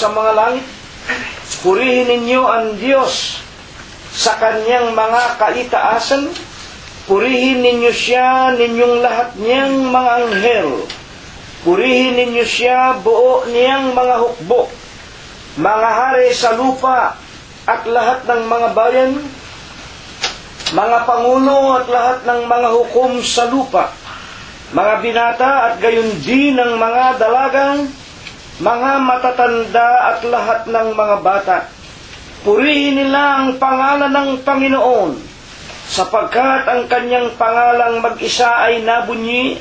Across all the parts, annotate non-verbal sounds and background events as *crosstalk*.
sa mga langit. Purihin ninyo ang Diyos sa kanyang mga kaitaasan. Purihin ninyo siya ninyong lahat niyang mga anghel. Purihin ninyo siya buo niyang mga hukbo. Mga hari sa lupa at lahat ng mga bayan mga pangulo at lahat ng mga hukom sa lupa, mga binata at gayon din ng mga dalagang, mga matatanda at lahat ng mga bata. Purihin nila ang pangalan ng Panginoon, sapagkat ang kanyang pangalang mag-isa ay nabunyi,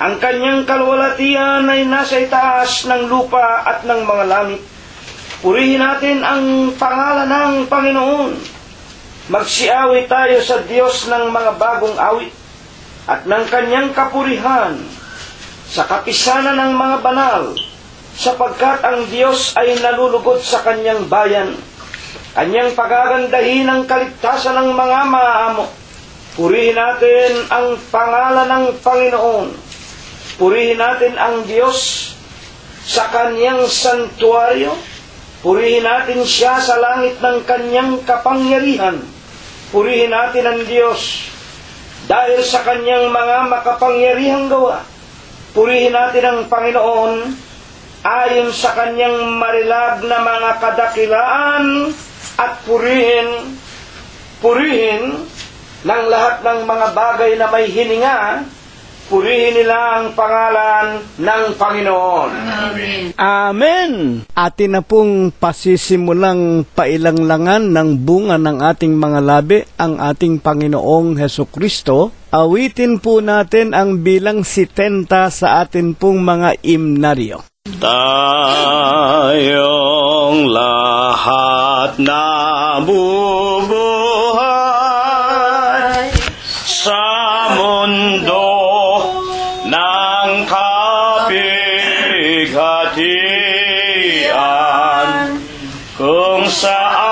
ang kanyang kalwalatian ay nasa itaas ng lupa at ng mga langit. Purihin natin ang pangalan ng Panginoon. Magsiawit tayo sa Diyos ng mga bagong awit at ng kanyang kapurihan sa kapisanan ng mga banal sapagkat ang Diyos ay nalulugod sa kanyang bayan. Kanyang pagagandahin ang kaligtasan ng mga maamo. Purihin natin ang pangalan ng Panginoon. Purihin natin ang Diyos sa kanyang santuaryo. Purihin natin siya sa langit ng kanyang kapangyarihan. Purihin natin ang Diyos dahil sa kanyang mga makapangyarihang gawa. Purihin natin ang Panginoon ayon sa kanyang marilag na mga kadakilaan at purihin, purihin ng lahat ng mga bagay na may hininga, purihin nila ang pangalan ng Panginoon. Amen! Atin na pong pasisimulang pailanglangan ng bunga ng ating mga labi ang ating Panginoong Heso Kristo. Awitin po natin ang bilang sitenta sa atin pong mga imnaryo. Tayong lahat na bubuhay sa mundo ng kapighatian kung saan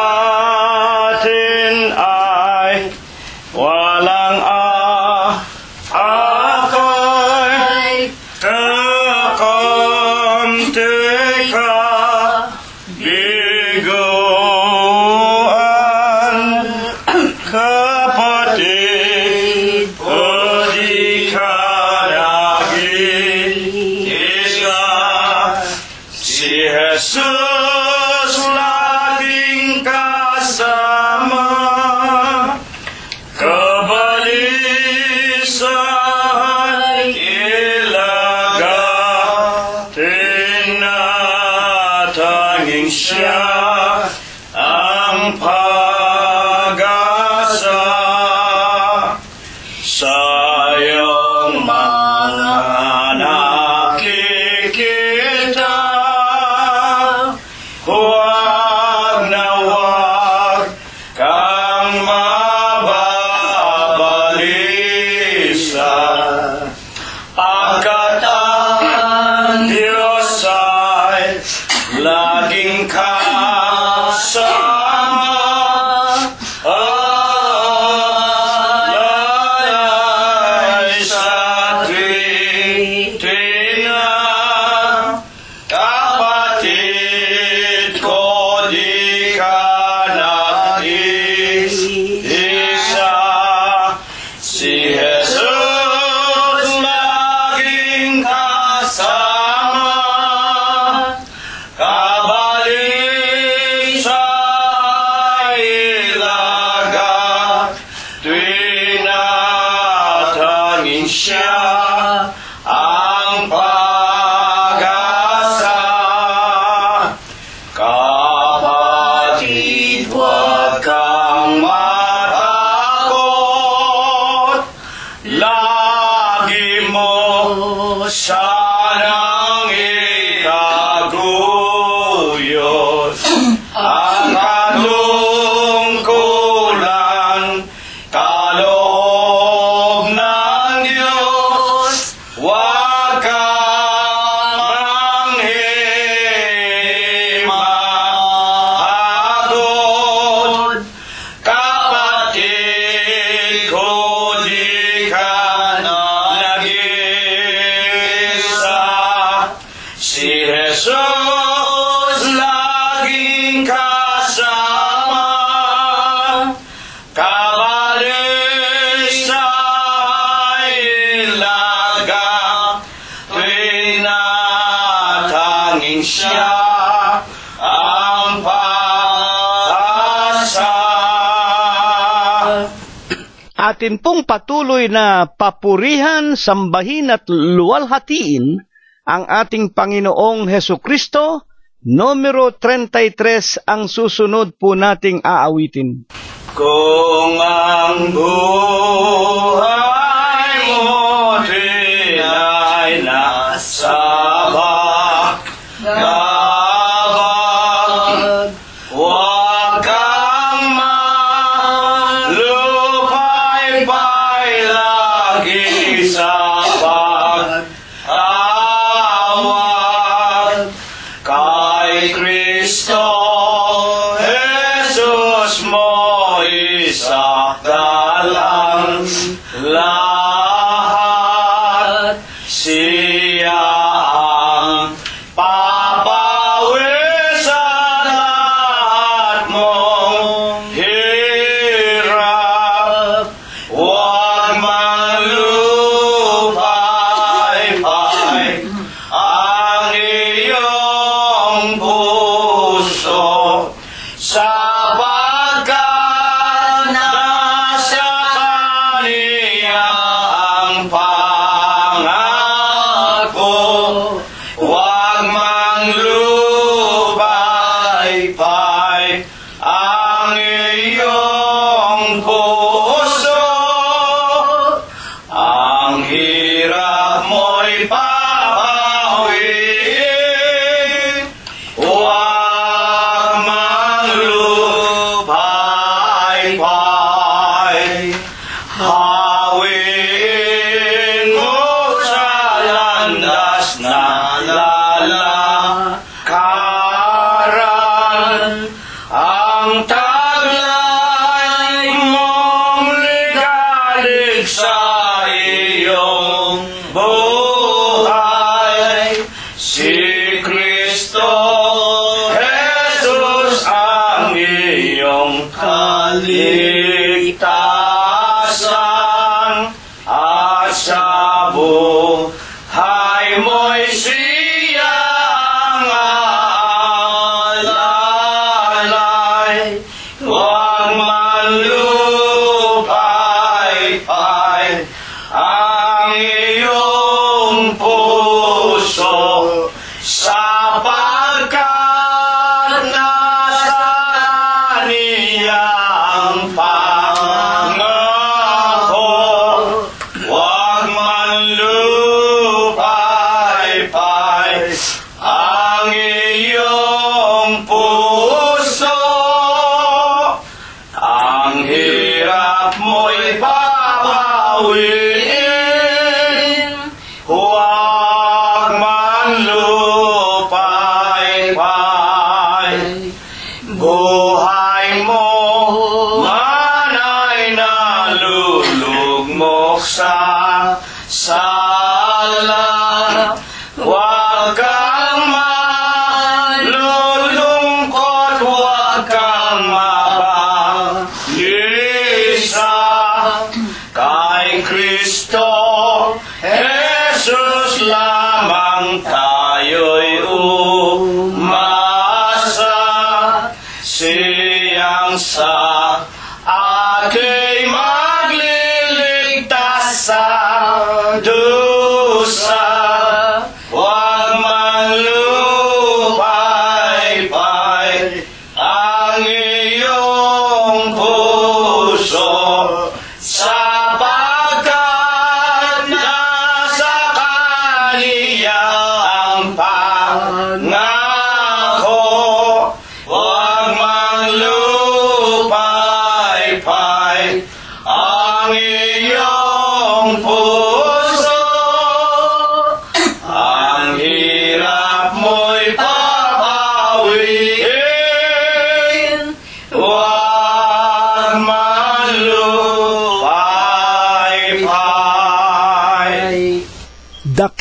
Angkatan dewasa Laging kasar atin pong patuloy na papurihan, sambahin at luwalhatiin ang ating Panginoong Heso Kristo. Numero 33 ang susunod po nating aawitin. Kung ang buhay mo din ay nasa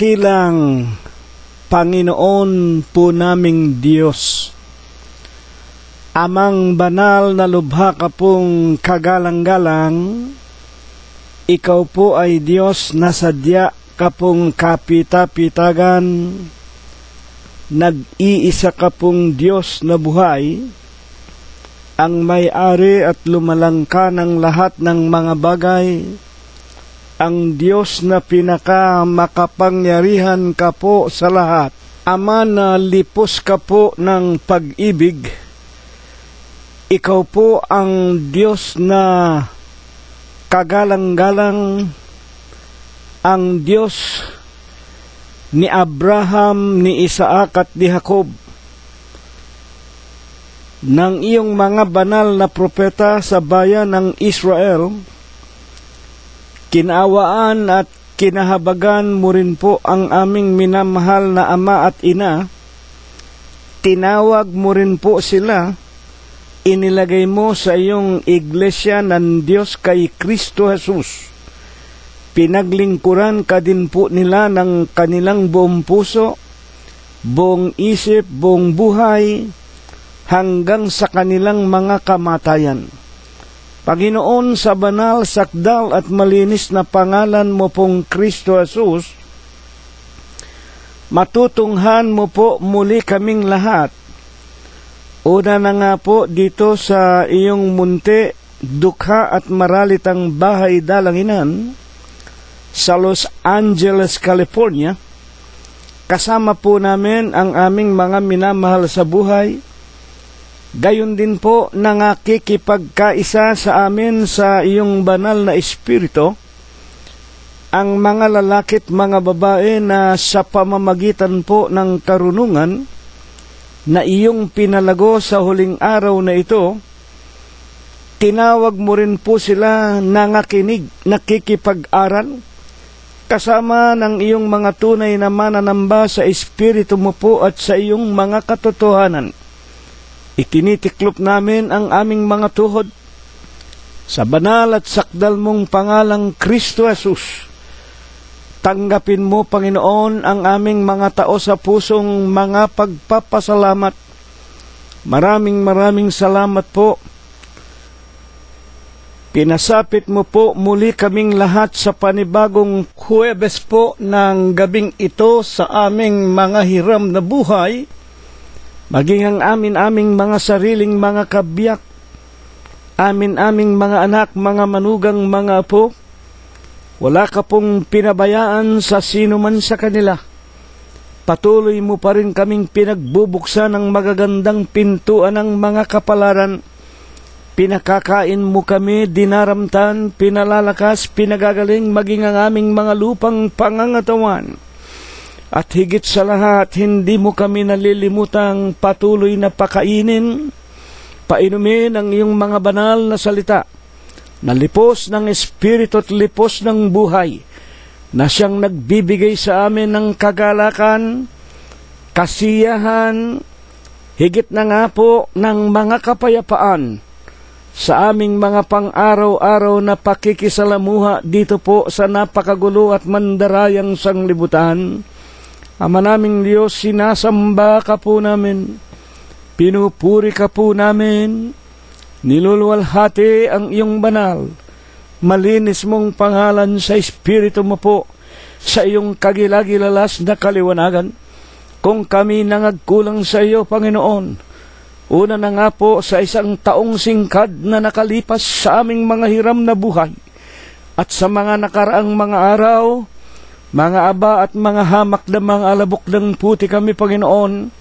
Dakilang Panginoon po naming Diyos. Amang banal na lubha ka pong kagalang-galang, ikaw po ay Diyos na sadya ka pong kapita-pitagan, nag-iisa ka pong Diyos na buhay, ang may-ari at lumalangka ng lahat ng mga bagay, ang Diyos na pinaka makapangyarihan ka po sa lahat. Ama na lipos ka po ng pag-ibig. Ikaw po ang Diyos na kagalang-galang, ang Diyos ni Abraham, ni Isaac at ni Jacob. Ng iyong mga banal na propeta sa bayan ng Israel, Kinawaan at kinahabagan mo rin po ang aming minamahal na ama at ina. Tinawag mo rin po sila. Inilagay mo sa iyong iglesia ng Diyos kay Kristo Jesus. Pinaglingkuran ka din po nila ng kanilang buong puso, buong isip, buong buhay, hanggang sa kanilang mga kamatayan. Panginoon, sa banal, sakdal at malinis na pangalan mo pong Kristo Jesus, matutunghan mo po muli kaming lahat. Una na nga po dito sa iyong munti, dukha at maralitang bahay dalanginan sa Los Angeles, California. Kasama po namin ang aming mga minamahal sa buhay, Gayon din po nangakikipagkaisa sa amin sa iyong banal na espiritu, ang mga lalakit mga babae na sa pamamagitan po ng karunungan na iyong pinalago sa huling araw na ito, tinawag mo rin po sila nangakinig, nakikipag-aral, kasama ng iyong mga tunay na mananamba sa espiritu mo po at sa iyong mga katotohanan Itinitiklop namin ang aming mga tuhod Sa banal at sakdal mong pangalang Kristo Jesus, tanggapin mo, Panginoon, ang aming mga tao sa pusong mga pagpapasalamat. Maraming maraming salamat po. Pinasapit mo po muli kaming lahat sa panibagong Huwebes po ng gabing ito sa aming mga hiram na buhay, maging ang amin-aming mga sariling mga kabiyak, amin-aming mga anak, mga manugang, mga apo, wala ka pong pinabayaan sa sino man sa kanila. Patuloy mo pa rin kaming pinagbubuksan ng magagandang pintuan ng mga kapalaran Pinakakain mo kami, dinaramtan, pinalalakas, pinagagaling maging ang aming mga lupang pangangatawan. At higit sa lahat, hindi mo kami nalilimutang patuloy na pakainin, painumin ang iyong mga banal na salita, na lipos ng espiritu at lipos ng buhay, na siyang nagbibigay sa amin ng kagalakan, kasiyahan, higit na nga po ng mga kapayapaan, sa aming mga pang-araw-araw na pakikisalamuha dito po sa napakagulo at mandarayang sanglibutan. Ama naming Diyos, sinasamba ka po namin, pinupuri ka po namin, niluluwalhati ang iyong banal, malinis mong pangalan sa Espiritu mo po, sa iyong kagilagilalas na kaliwanagan. Kung kami nangagkulang sa iyo, Panginoon, Una na nga po sa isang taong singkad na nakalipas sa aming mga hiram na buhay at sa mga nakaraang mga araw, mga aba at mga hamak mga alabok ng puti kami, Panginoon,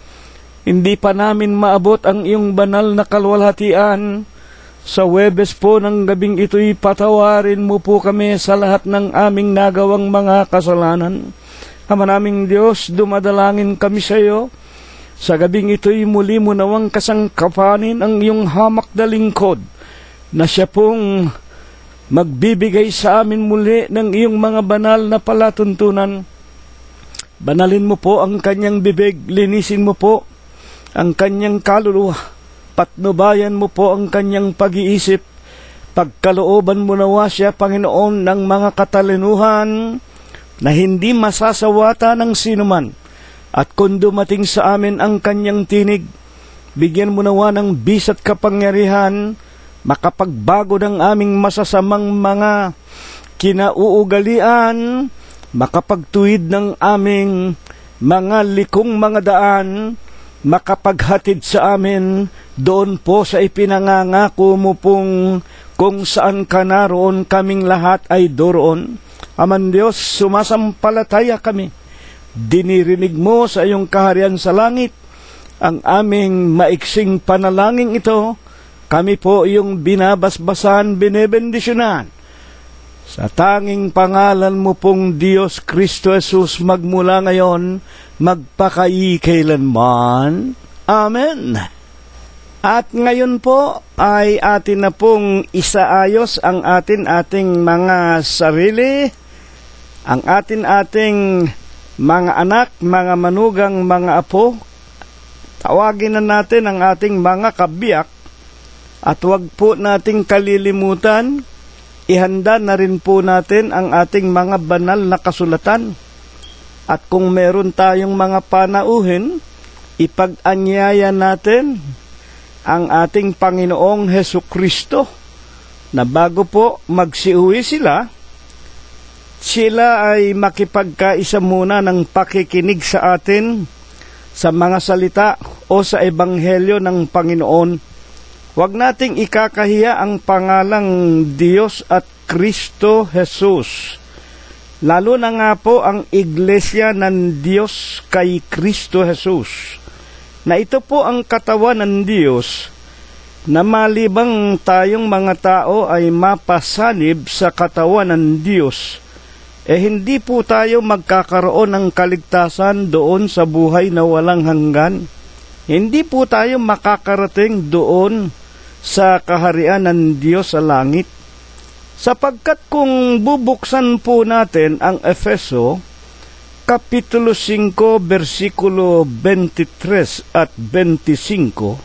hindi pa namin maabot ang iyong banal na kalwalhatian. Sa Webes po ng gabing ito'y patawarin mo po kami sa lahat ng aming nagawang mga kasalanan. Ama naming Diyos, dumadalangin kami sa iyo sa gabing ito'y muli mo nawang kasangkapanin ang iyong hamak na lingkod na siya pong magbibigay sa amin muli ng iyong mga banal na palatuntunan. Banalin mo po ang kanyang bibig, linisin mo po ang kanyang kaluluwa, patnubayan mo po ang kanyang pag-iisip, pagkalooban mo nawa siya, Panginoon, ng mga katalinuhan na hindi masasawata ng sinuman at kung dumating sa amin ang kanyang tinig, bigyan mo nawa ng bisat kapangyarihan, makapagbago ng aming masasamang mga kinauugalian, makapagtuwid ng aming mga likong mga daan, makapaghatid sa amin doon po sa ipinangangako mo pong kung saan ka naroon kaming lahat ay doroon. Aman Diyos, sumasampalataya kami dinirinig mo sa iyong kaharian sa langit ang aming maiksing panalangin ito, kami po iyong binabasbasan, binebendisyonan. Sa tanging pangalan mo pong Diyos Kristo Jesus magmula ngayon, magpakayi kailanman. Amen. At ngayon po ay atin na pong isaayos ang atin ating mga sarili, ang atin ating mga anak, mga manugang, mga apo, tawagin na natin ang ating mga kabiyak at huwag po nating kalilimutan, ihanda na rin po natin ang ating mga banal na kasulatan. At kung meron tayong mga panauhin, ipag-anyaya natin ang ating Panginoong Heso Kristo na bago po magsiuwi sila, sila ay makipagkaisa muna ng pakikinig sa atin sa mga salita o sa ebanghelyo ng Panginoon. Huwag nating ikakahiya ang pangalang Diyos at Kristo Jesus. Lalo na nga po ang iglesia ng Diyos kay Kristo Jesus. Na ito po ang katawan ng Diyos na malibang tayong mga tao ay mapasanib sa katawan ng Diyos eh hindi po tayo magkakaroon ng kaligtasan doon sa buhay na walang hanggan. Hindi po tayo makakarating doon sa kaharian ng Diyos sa langit. Sapagkat kung bubuksan po natin ang Efeso, Kapitulo 5, versikulo 23 at 25,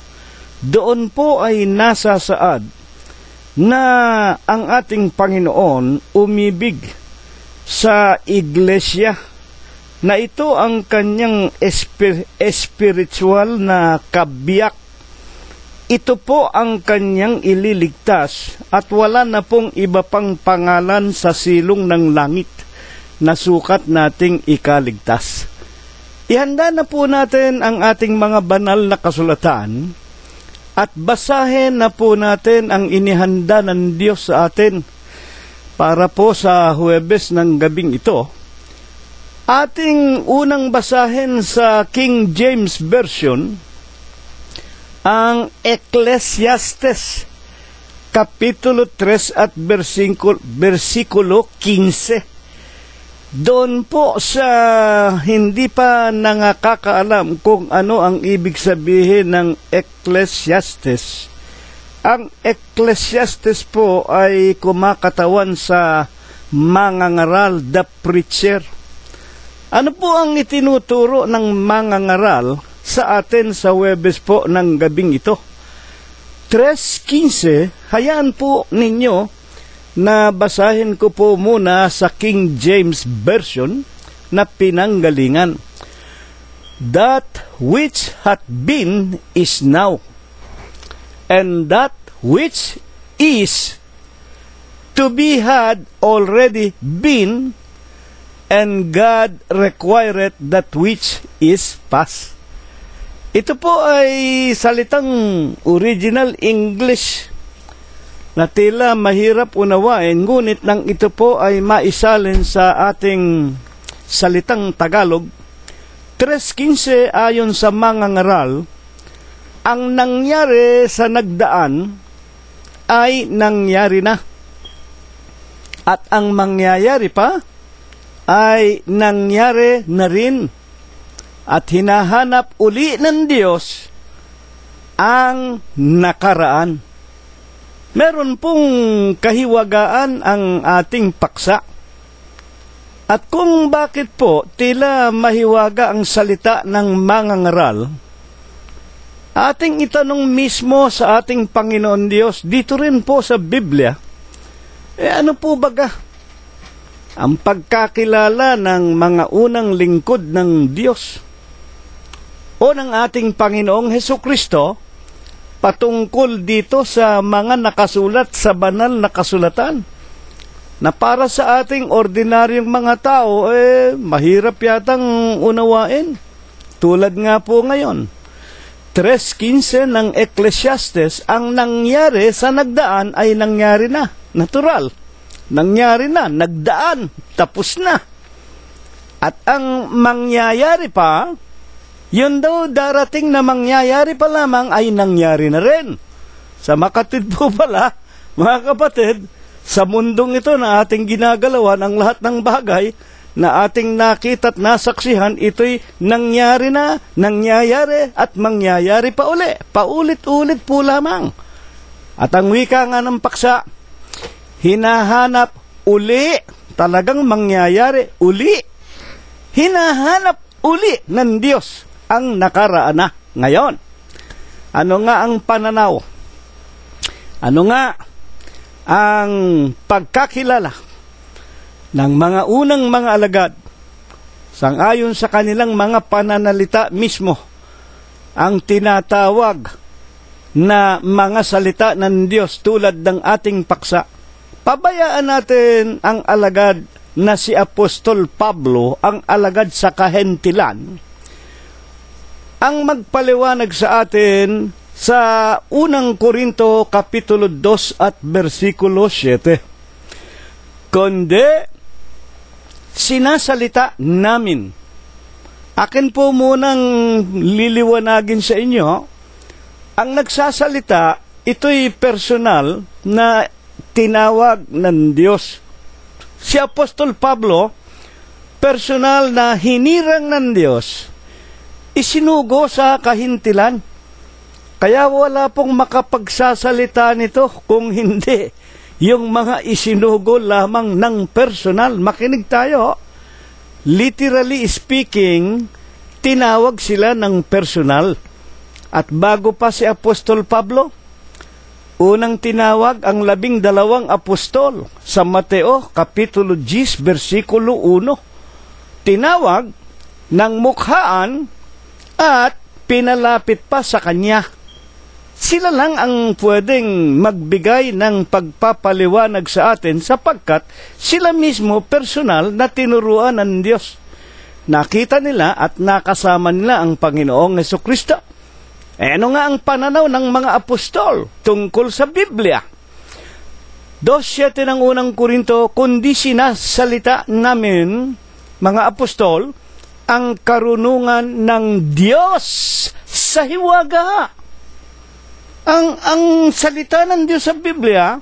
doon po ay nasa saad na ang ating Panginoon umibig sa iglesia na ito ang kanyang espi- espiritual na kabiyak. Ito po ang kanyang ililigtas at wala na pong iba pang pangalan sa silong ng langit na sukat nating ikaligtas. Ihanda na po natin ang ating mga banal na kasulatan at basahin na po natin ang inihanda ng Diyos sa atin para po sa Huwebes ng gabing ito. Ating unang basahin sa King James Version ang Ecclesiastes Kapitulo 3 at versikulo, versikulo 15. Doon po sa hindi pa nangakakaalam kung ano ang ibig sabihin ng Ecclesiastes. Ang Ecclesiastes po ay kumakatawan sa mangangaral, the preacher. Ano po ang itinuturo ng mangangaral sa atin sa Webes po ng gabing ito? 3.15, hayaan po ninyo na basahin ko po muna sa King James Version na pinanggalingan. That which hath been is now, and that which is to be had already been, and God requireth that which is past. Ito po ay salitang original English na tila mahirap unawain, ngunit nang ito po ay maisalin sa ating salitang Tagalog, 3.15 ayon sa mga ngaral, ang nangyari sa nagdaan ay nangyari na. At ang mangyayari pa ay nangyari na rin. At hinahanap uli ng Diyos ang nakaraan. Meron pong kahiwagaan ang ating paksa. At kung bakit po tila mahiwaga ang salita ng mga ngaral, ating itanong mismo sa ating Panginoon Diyos, dito rin po sa Biblia, eh ano po baga? Ang pagkakilala ng mga unang lingkod ng Diyos o ng ating Panginoong Heso Kristo patungkol dito sa mga nakasulat sa banal na kasulatan na para sa ating ordinaryong mga tao, eh, mahirap yatang unawain. Tulad nga po ngayon, 3.15 ng Ecclesiastes, ang nangyari sa nagdaan ay nangyari na. Natural. Nangyari na, nagdaan, tapos na. At ang mangyayari pa, yun daw darating na mangyayari pa lamang ay nangyari na rin. Sa makatid po *laughs* pala, mga kapatid, sa mundong ito na ating ginagalawan ang lahat ng bagay na ating nakita at nasaksihan, ito'y nangyari na, nangyayari at mangyayari pa uli. Paulit-ulit po lamang. At ang wika nga ng paksa, hinahanap uli, talagang mangyayari uli. Hinahanap uli ng Diyos ang nakaraan na ngayon. Ano nga ang pananaw? Ano nga ang pagkakilala ng mga unang mga alagad sangayon sa kanilang mga pananalita mismo ang tinatawag na mga salita ng Diyos tulad ng ating paksa. Pabayaan natin ang alagad na si Apostol Pablo, ang alagad sa kahentilan, ang magpaliwanag sa atin sa unang Korinto Kapitulo 2 at versikulo 7. Kundi sinasalita namin. Akin po munang liliwanagin sa inyo, ang nagsasalita, ito'y personal na tinawag ng Diyos. Si Apostol Pablo, personal na hinirang ng Diyos, isinugo sa kahintilan kaya wala pong makapagsasalita nito kung hindi yung mga isinugo lamang ng personal. Makinig tayo. Literally speaking, tinawag sila ng personal. At bago pa si Apostol Pablo, Unang tinawag ang labing dalawang apostol sa Mateo Kapitulo 10, versikulo 1. Tinawag ng mukhaan at pinalapit pa sa kanya. Sila lang ang pwedeng magbigay ng pagpapaliwanag sa atin sapagkat sila mismo personal na tinuruan ng Diyos. Nakita nila at nakasama nila ang Panginoong Yeso Kristo. Eh, ano nga ang pananaw ng mga apostol tungkol sa Biblia? 2.7 ng unang Korinto, kundi sinasalita namin, mga apostol, ang karunungan ng Diyos sa hiwaga. Ang, ang salita ng Diyos sa Biblia,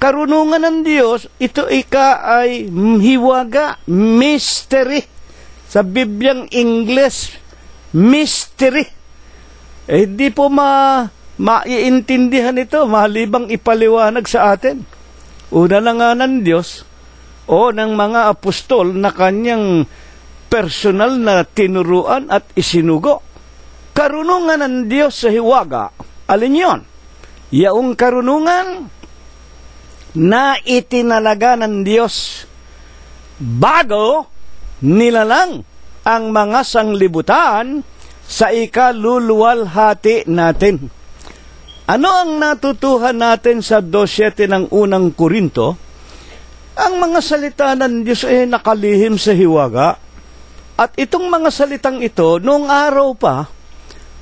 karunungan ng Diyos, ito ika ay hiwaga, mystery. Sa Bibliang English, mystery eh, di po ma maiintindihan ito malibang ipaliwanag sa atin. Una na nga ng Diyos o ng mga apostol na kanyang personal na tinuruan at isinugo. Karunungan ng Diyos sa hiwaga. Alin yon? Yaong karunungan na itinalaga ng Diyos bago nilalang ang mga sanglibutan sa ikaluluwalhati natin. Ano ang natutuhan natin sa 2.7 ng unang Korinto? Ang mga salita ng Diyos ay nakalihim sa hiwaga. At itong mga salitang ito, noong araw pa,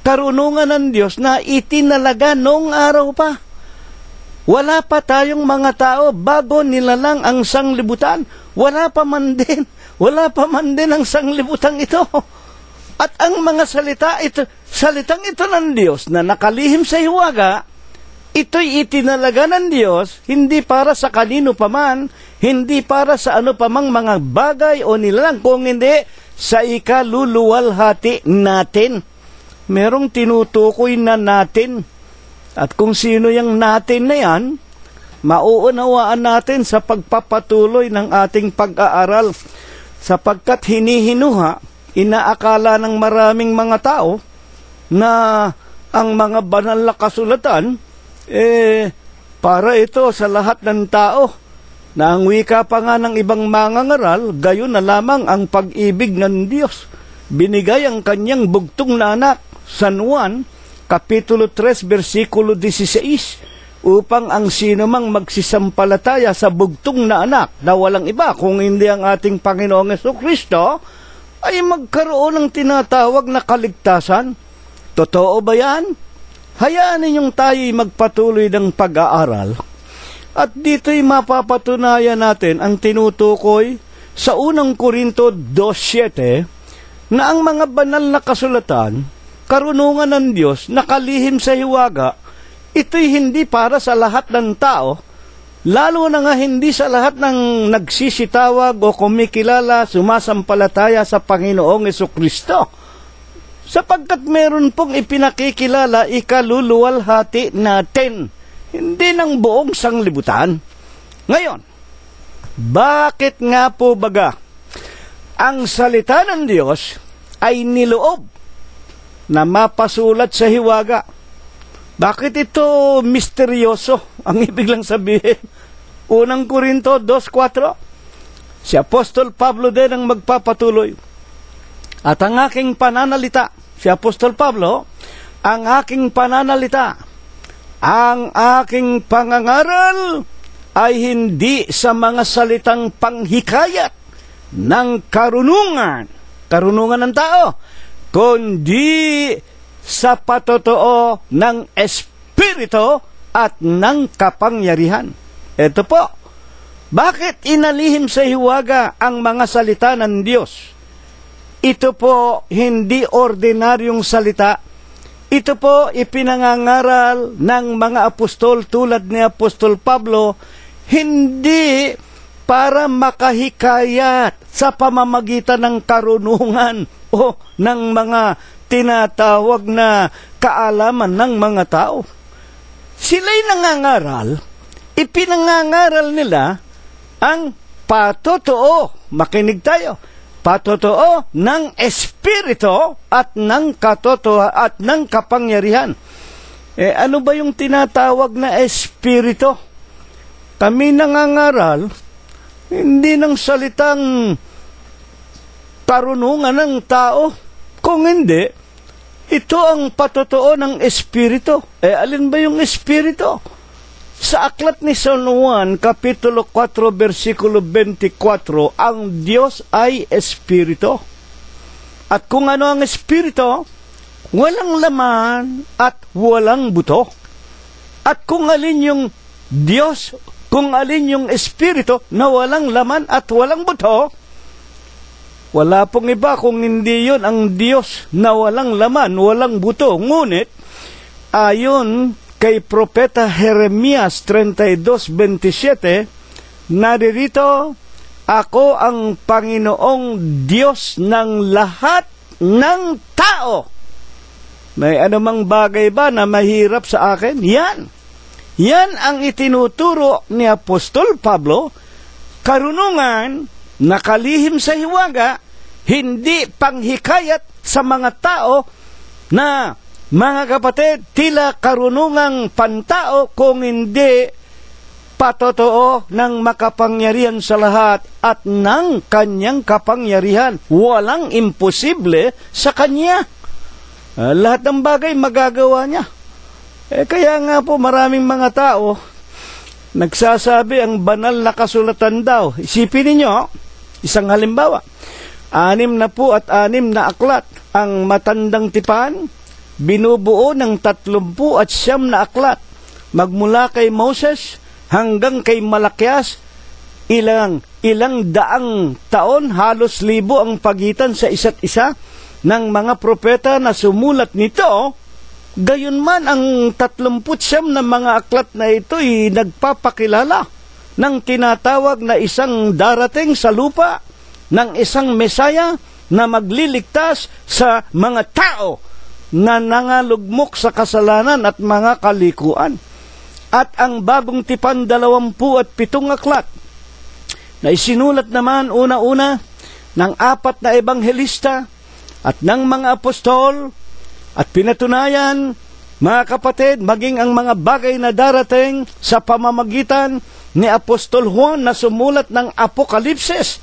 karunungan ng Diyos na itinalaga noong araw pa. Wala pa tayong mga tao bago nilalang ang sanglibutan. Wala pa man din. *laughs* Wala pa man din ang sanglibutan ito. At ang mga salita, ito, salitang ito ng Diyos na nakalihim sa hiwaga, ito'y itinalaga ng Diyos hindi para sa kanino paman, hindi para sa ano pamang mga bagay o nilalang, kung hindi sa ikaluluwalhati natin. Merong tinutukoy na natin. At kung sino yung natin na yan, mauunawaan natin sa pagpapatuloy ng ating pag-aaral sapagkat hinihinuha inaakala ng maraming mga tao na ang mga banal na kasulatan eh para ito sa lahat ng tao na ang wika pa nga ng ibang mangangaral gayon na lamang ang pag-ibig ng Diyos binigay ang kanyang bugtong na anak San Juan Kapitulo 3 versikulo 16 upang ang sino mang magsisampalataya sa bugtong na anak na walang iba kung hindi ang ating Panginoong Yeso Kristo ay magkaroon ng tinatawag na kaligtasan. Totoo ba yan? Hayaan ninyong tayo'y magpatuloy ng pag-aaral. At dito'y mapapatunayan natin ang tinutukoy sa unang Korinto 2.7 na ang mga banal na kasulatan, karunungan ng Diyos, nakalihim sa hiwaga, ito'y hindi para sa lahat ng tao, Lalo na nga hindi sa lahat ng nagsisitawag o kumikilala, sumasampalataya sa Panginoong Kristo. Sapagkat meron pong ipinakikilala ikaluluwalhati natin, hindi ng buong sanglibutan. Ngayon, bakit nga po baga ang salita ng Diyos ay niloob na mapasulat sa hiwaga? Bakit ito misteryoso? *laughs* Ang ibig lang sabihin, unang Korinto 2.4, si Apostol Pablo din ang magpapatuloy. At ang aking pananalita, si Apostol Pablo, ang aking pananalita, ang aking pangangaral ay hindi sa mga salitang panghikayat ng karunungan, karunungan ng tao, kundi sa patotoo ng Espiritu at ng kapangyarihan. Ito po, bakit inalihim sa hiwaga ang mga salita ng Diyos? Ito po hindi ordinaryong salita. Ito po ipinangangaral ng mga apostol tulad ni Apostol Pablo, hindi para makahikayat sa pamamagitan ng karunungan o ng mga tinatawag na kaalaman ng mga tao. Sila'y nangangaral, ipinangangaral nila ang patotoo. Makinig tayo. Patotoo ng espiritu at ng katotoo at ng kapangyarihan. Eh ano ba yung tinatawag na espiritu? Kami nangangaral hindi ng salitang karunungan ng tao. Kung hindi, ito ang patotoo ng espiritu. Eh alin ba yung espiritu? Sa aklat ni San Juan, Kapitulo 4, versikulo 24, ang Diyos ay espiritu. At kung ano ang espiritu, walang laman at walang buto. At kung alin yung Diyos, kung alin yung espiritu na walang laman at walang buto, wala pong iba kung hindi yon ang Diyos na walang laman, walang buto. Ngunit, ayon kay Propeta Jeremias 32.27, naririto, Ako ang Panginoong Diyos ng lahat ng tao. May anumang bagay ba na mahirap sa akin? Yan. Yan ang itinuturo ni Apostol Pablo, karunungan, nakalihim sa hiwaga, hindi panghikayat sa mga tao na mga kapatid, tila karunungang pantao kung hindi patotoo ng makapangyarihan sa lahat at ng kanyang kapangyarihan. Walang imposible sa kanya. Uh, lahat ng bagay magagawa niya. Eh, kaya nga po maraming mga tao nagsasabi ang banal na kasulatan daw. Isipin ninyo, isang halimbawa, anim na po at anim na aklat ang matandang tipan, binubuo ng tatlumpu at siyam na aklat. Magmula kay Moses hanggang kay Malakias ilang ilang daang taon halos libo ang pagitan sa isa't isa ng mga propeta na sumulat nito. Gayon man ang tatlumput siyam na mga aklat na ito ay nagpapakilala ng tinatawag na isang darating sa lupa ng isang mesaya na magliligtas sa mga tao na nangalugmok sa kasalanan at mga kalikuan. At ang bagong tipan dalawampu at pitong aklat na isinulat naman una-una ng apat na ebanghelista at ng mga apostol at pinatunayan, mga kapatid, maging ang mga bagay na darating sa pamamagitan ni Apostol Juan na sumulat ng Apokalipsis,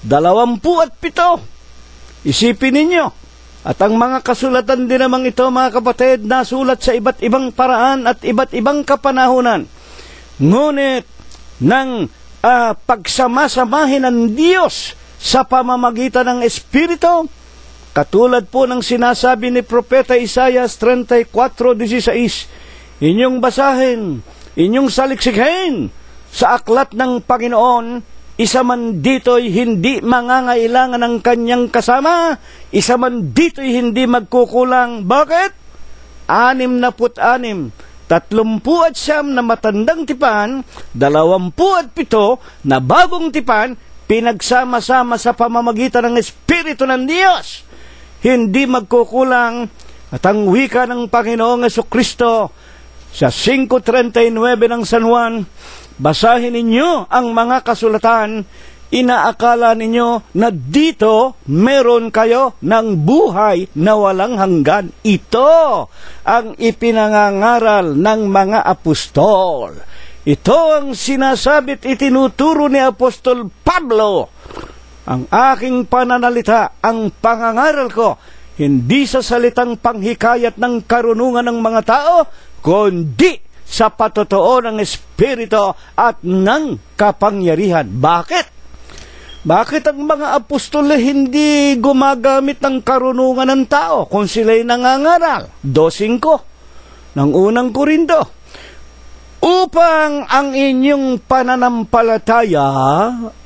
dalawampu at pito. Isipin ninyo, at ang mga kasulatan din namang ito, mga kapatid, nasulat sa iba't ibang paraan at iba't ibang kapanahunan. Ngunit, ng uh, pagsamasamahin ng Diyos sa pamamagitan ng Espiritu, katulad po ng sinasabi ni Propeta Isaias 34.16, inyong basahin, inyong saliksikin sa aklat ng Panginoon, isa man dito'y hindi mangangailangan ng kanyang kasama, isa man dito'y hindi magkukulang. Bakit? Anim na put anim, tatlumpu at siyam na matandang tipan, dalawampu at pito na bagong tipan, pinagsama-sama sa pamamagitan ng Espiritu ng Diyos. Hindi magkukulang at ang wika ng Panginoong Kristo sa 5.39 ng San Juan, Basahin ninyo ang mga kasulatan, inaakala ninyo na dito meron kayo ng buhay na walang hanggan. Ito ang ipinangangaral ng mga apostol. Ito ang sinasabit itinuturo ni Apostol Pablo. Ang aking pananalita, ang pangangaral ko, hindi sa salitang panghikayat ng karunungan ng mga tao, kundi sa patotoo ng Espiritu at ng kapangyarihan. Bakit? Bakit ang mga apostol hindi gumagamit ng karunungan ng tao kung sila'y nangangaral? Dosing ko ng unang Korinto. Upang ang inyong pananampalataya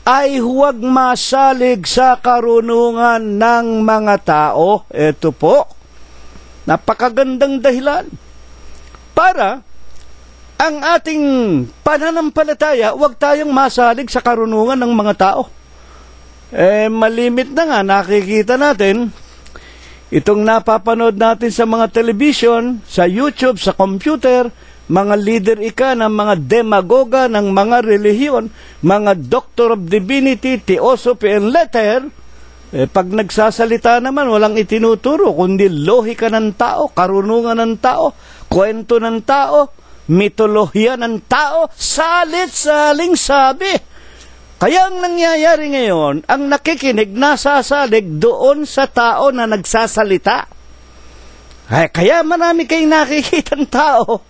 ay huwag masalig sa karunungan ng mga tao. Ito po, napakagandang dahilan. Para ang ating pananampalataya, huwag tayong masalig sa karunungan ng mga tao. Eh, malimit na nga, nakikita natin, itong napapanood natin sa mga television, sa YouTube, sa computer, mga leader ika ng mga demagoga ng mga relihiyon, mga doctor of divinity, theosophy and letter, eh, pag nagsasalita naman, walang itinuturo, kundi lohi ka ng tao, karunungan ng tao, kwento ng tao, mitolohiya ng tao, salit-saling sabi. Kaya ang nangyayari ngayon, ang nakikinig nasasalig doon sa tao na nagsasalita. Ay, kaya marami kayong nakikitang tao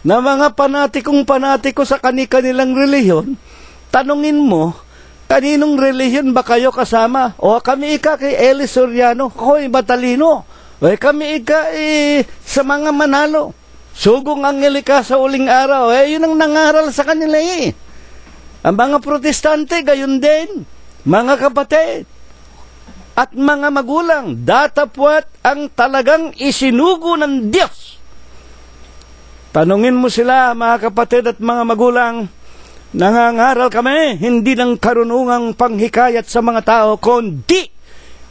na mga panatikong panatiko sa kani-kanilang reliyon, tanungin mo, kaninong reliyon ba kayo kasama? O kami ika kay Eli Soriano, ako'y batalino. O kami ika eh, sa mga manalo. Sugong Angelika sa uling araw, eh yun ang nangaral sa kanila eh. Ang mga protestante, gayon din. Mga kapatid, at mga magulang, datapwat ang talagang isinugo ng Diyos. Tanungin mo sila, mga kapatid at mga magulang, nangangaral kami, hindi ng karunungang panghikayat sa mga tao, kundi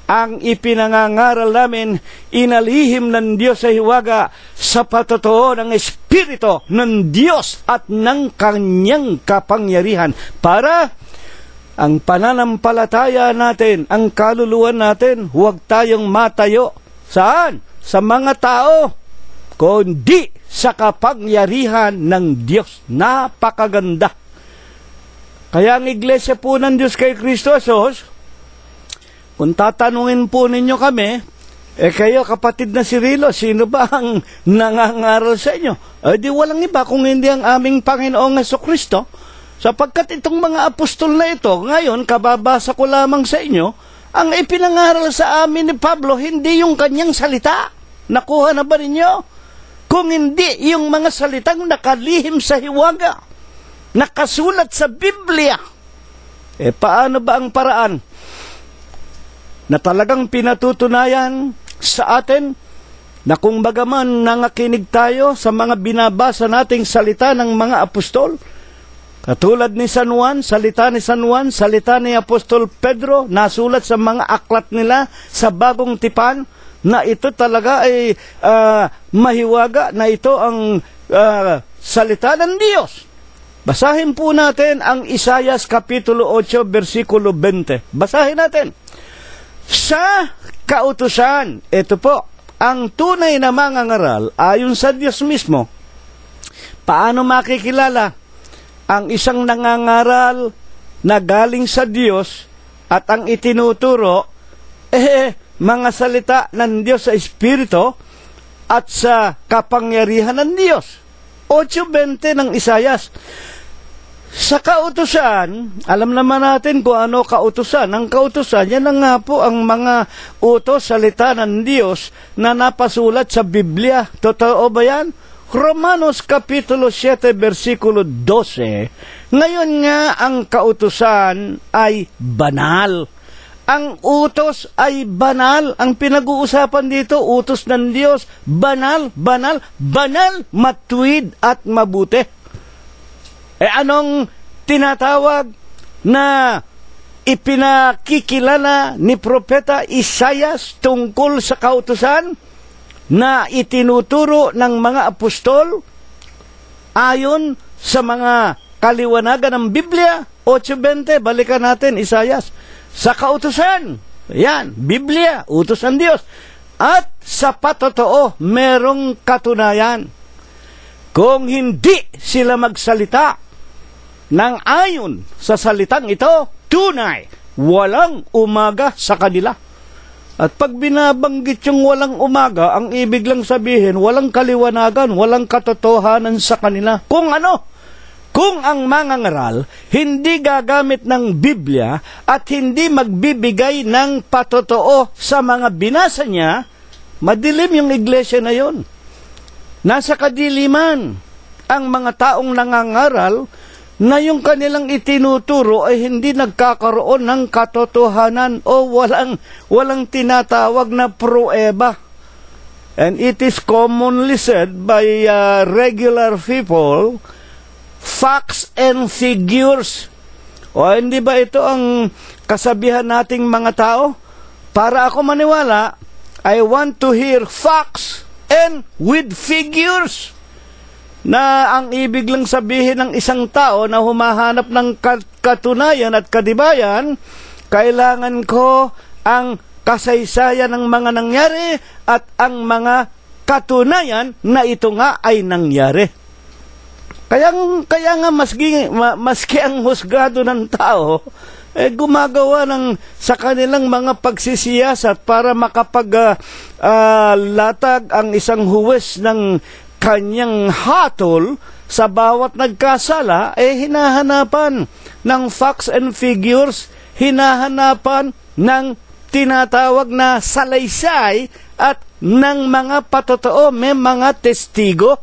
ang ipinangangaral namin, inalihim ng Diyos sa hiwaga sa patotoo ng Espiritu ng Diyos at ng Kanyang kapangyarihan para ang pananampalataya natin, ang kaluluwa natin, huwag tayong matayo. Saan? Sa mga tao, kundi sa kapangyarihan ng Diyos. Napakaganda. Kaya ang iglesia po ng Diyos kay Kristo Jesus, kung tatanungin po ninyo kami, eh kayo kapatid na si Rilo, sino ba ang *laughs* nangangaral sa inyo? Eh di walang iba kung hindi ang aming Panginoong Heso Kristo. Sapagkat itong mga apostol na ito, ngayon, kababasa ko lamang sa inyo, ang ipinangaral sa amin ni Pablo, hindi yung kanyang salita. Nakuha na ba ninyo? Kung hindi, yung mga salitang nakalihim sa hiwaga, nakasulat sa Biblia. Eh, paano ba ang paraan? Na talagang pinatutunayan sa atin na kung bagaman nangakinig tayo sa mga binabasa nating salita ng mga apostol, Katulad ni San Juan, salita ni San Juan, salita ni Apostol Pedro, nasulat sa mga aklat nila sa bagong tipan, na ito talaga ay uh, mahiwaga, na ito ang uh, salita ng Diyos. Basahin po natin ang Isayas Kapitulo 8, versikulo 20. Basahin natin. Sa kautusan, ito po, ang tunay na mangangaral ayon sa Diyos mismo. Paano makikilala? ang isang nangangaral na galing sa Diyos at ang itinuturo, eh, mga salita ng Diyos sa Espiritu at sa kapangyarihan ng Diyos. 8.20 ng Isayas. Sa kautusan, alam naman natin kung ano kautusan. Ang kautusan, yan na nga po ang mga utos, salita ng Diyos na napasulat sa Biblia. Totoo ba yan? Romanos Kapitulo 7, versikulo 12, ngayon nga ang kautusan ay banal. Ang utos ay banal. Ang pinag-uusapan dito, utos ng Diyos, banal, banal, banal, matuwid at mabuti. Eh anong tinatawag na ipinakikilala ni Propeta Isayas tungkol sa kautusan? na itinuturo ng mga apostol ayon sa mga kaliwanagan ng Biblia? 8.20, balikan natin Isayas. Sa kautusan yan, Biblia, utos ng Diyos. At sa patotoo merong katunayan. Kung hindi sila magsalita ng ayon sa salitang ito tunay walang umaga sa kanila at pag binabanggit yung walang umaga, ang ibig lang sabihin, walang kaliwanagan, walang katotohanan sa kanila. Kung ano? Kung ang mangangaral hindi gagamit ng Biblia at hindi magbibigay ng patotoo sa mga binasa niya, madilim yung iglesia na yon. Nasa kadiliman ang mga taong nangangaral na yung kanilang itinuturo ay hindi nagkakaroon ng katotohanan o walang, walang tinatawag na prueba. And it is commonly said by uh, regular people, facts and figures. O hindi ba ito ang kasabihan nating mga tao? Para ako maniwala, I want to hear facts and with figures na ang ibig lang sabihin ng isang tao na humahanap ng katunayan at kadibayan, kailangan ko ang kasaysayan ng mga nangyari at ang mga katunayan na ito nga ay nangyari. Kaya, kaya nga maski, ma, maski ang husgado ng tao, eh, gumagawa ng sa kanilang mga pagsisiyasat para makapag ah, ah, latag ang isang huwes ng kanyang hatol sa bawat nagkasala, eh hinahanapan ng facts and figures, hinahanapan ng tinatawag na salaysay at ng mga patotoo, may mga testigo.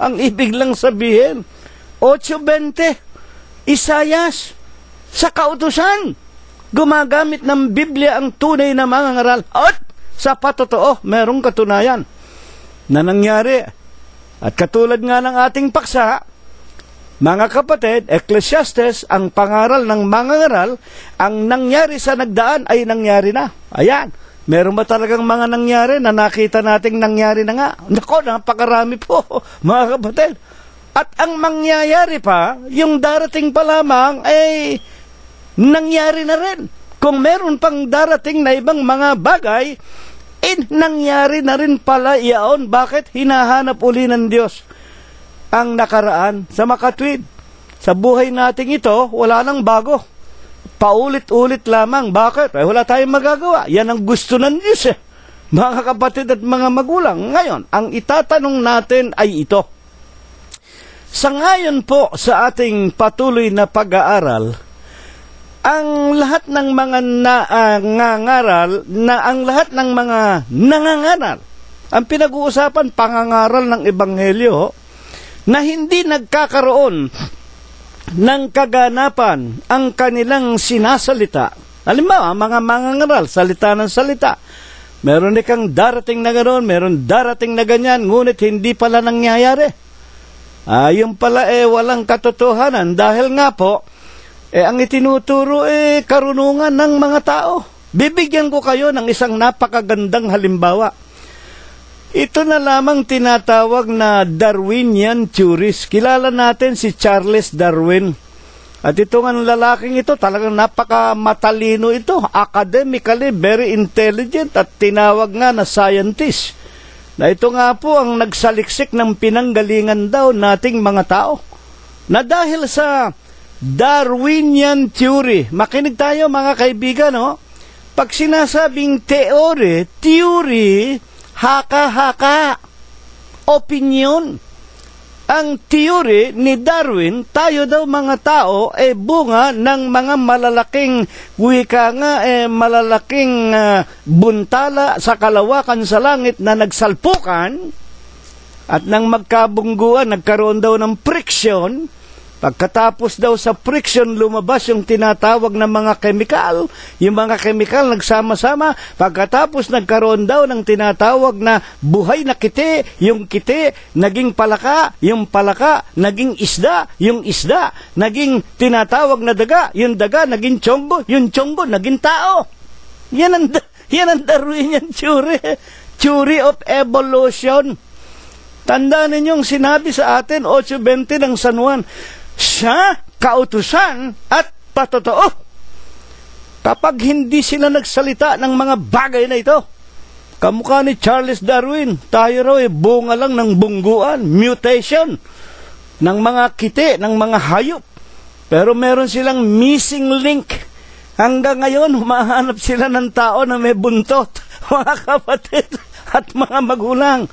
Ang ibig lang sabihin, 8.20, Isayas, sa kautusan, gumagamit ng Biblia ang tunay na mga ngaral at sa patotoo, merong katunayan na nangyari. At katulad nga ng ating paksa, mga kapatid, Ecclesiastes, ang pangaral ng mga ngaral, ang nangyari sa nagdaan ay nangyari na. Ayan. Meron ba talagang mga nangyari na nakita nating nangyari na nga? Nako, napakarami po, *laughs* mga kapatid. At ang mangyayari pa, yung darating pa lamang, ay nangyari na rin. Kung meron pang darating na ibang mga bagay, eh, nangyari na rin pala iyaon. Bakit? Hinahanap uli ng Diyos ang nakaraan sa makatwid. Sa buhay nating ito, wala nang bago. Paulit-ulit lamang. Bakit? Eh, wala tayong magagawa. Yan ang gusto ng Diyos eh. Mga kapatid at mga magulang. Ngayon, ang itatanong natin ay ito. Sa ngayon po sa ating patuloy na pag-aaral, ang lahat ng mga nangangaral, na ang lahat ng mga nangangaral, ang pinag-uusapan, pangangaral ng Ebanghelyo, na hindi nagkakaroon ng kaganapan ang kanilang sinasalita. Halimbawa, mga mangangaral, salita ng salita. Meron di kang darating na ganoon, meron darating na ganyan, ngunit hindi pala nangyayari. Ah, yung pala eh walang katotohanan dahil nga po, eh ang itinuturo eh karunungan ng mga tao. Bibigyan ko kayo ng isang napakagandang halimbawa. Ito na lamang tinatawag na Darwinian theories. Kilala natin si Charles Darwin. At ito nga lalaking ito, talagang napakamatalino ito. Academically, very intelligent at tinawag nga na scientist. Na ito nga po ang nagsaliksik ng pinanggalingan daw nating mga tao. Na dahil sa Darwinian theory, makinig tayo mga kaibigan, no? Pag sinasabing teori, theory, haka-haka, opinion. Ang teori ni Darwin, tayo daw mga tao, eh bunga ng mga malalaking wika nga, eh malalaking uh, buntala sa kalawakan sa langit na nagsalpukan at nang magkabungguan, nagkaroon daw ng friction, Pagkatapos daw sa friction, lumabas yung tinatawag na mga chemical. Yung mga chemical nagsama-sama. Pagkatapos nagkaroon daw ng tinatawag na buhay na kiti. Yung kiti, naging palaka. Yung palaka, naging isda. Yung isda, naging tinatawag na daga. Yung daga, naging chombo. Yung chombo, naging tao. Yan ang, *laughs* yan ang Darwinian theory. Theory of evolution. Tandaan ninyong sinabi sa atin, 8.20 ng San Juan, siya, kautusan at patotoo. Kapag hindi sila nagsalita ng mga bagay na ito, kamukha ni Charles Darwin, tayo raw ay bunga lang ng bungguan, mutation, ng mga kiti, ng mga hayop. Pero meron silang missing link. Hanggang ngayon, humahanap sila ng tao na may buntot, *laughs* mga kapatid at mga magulang.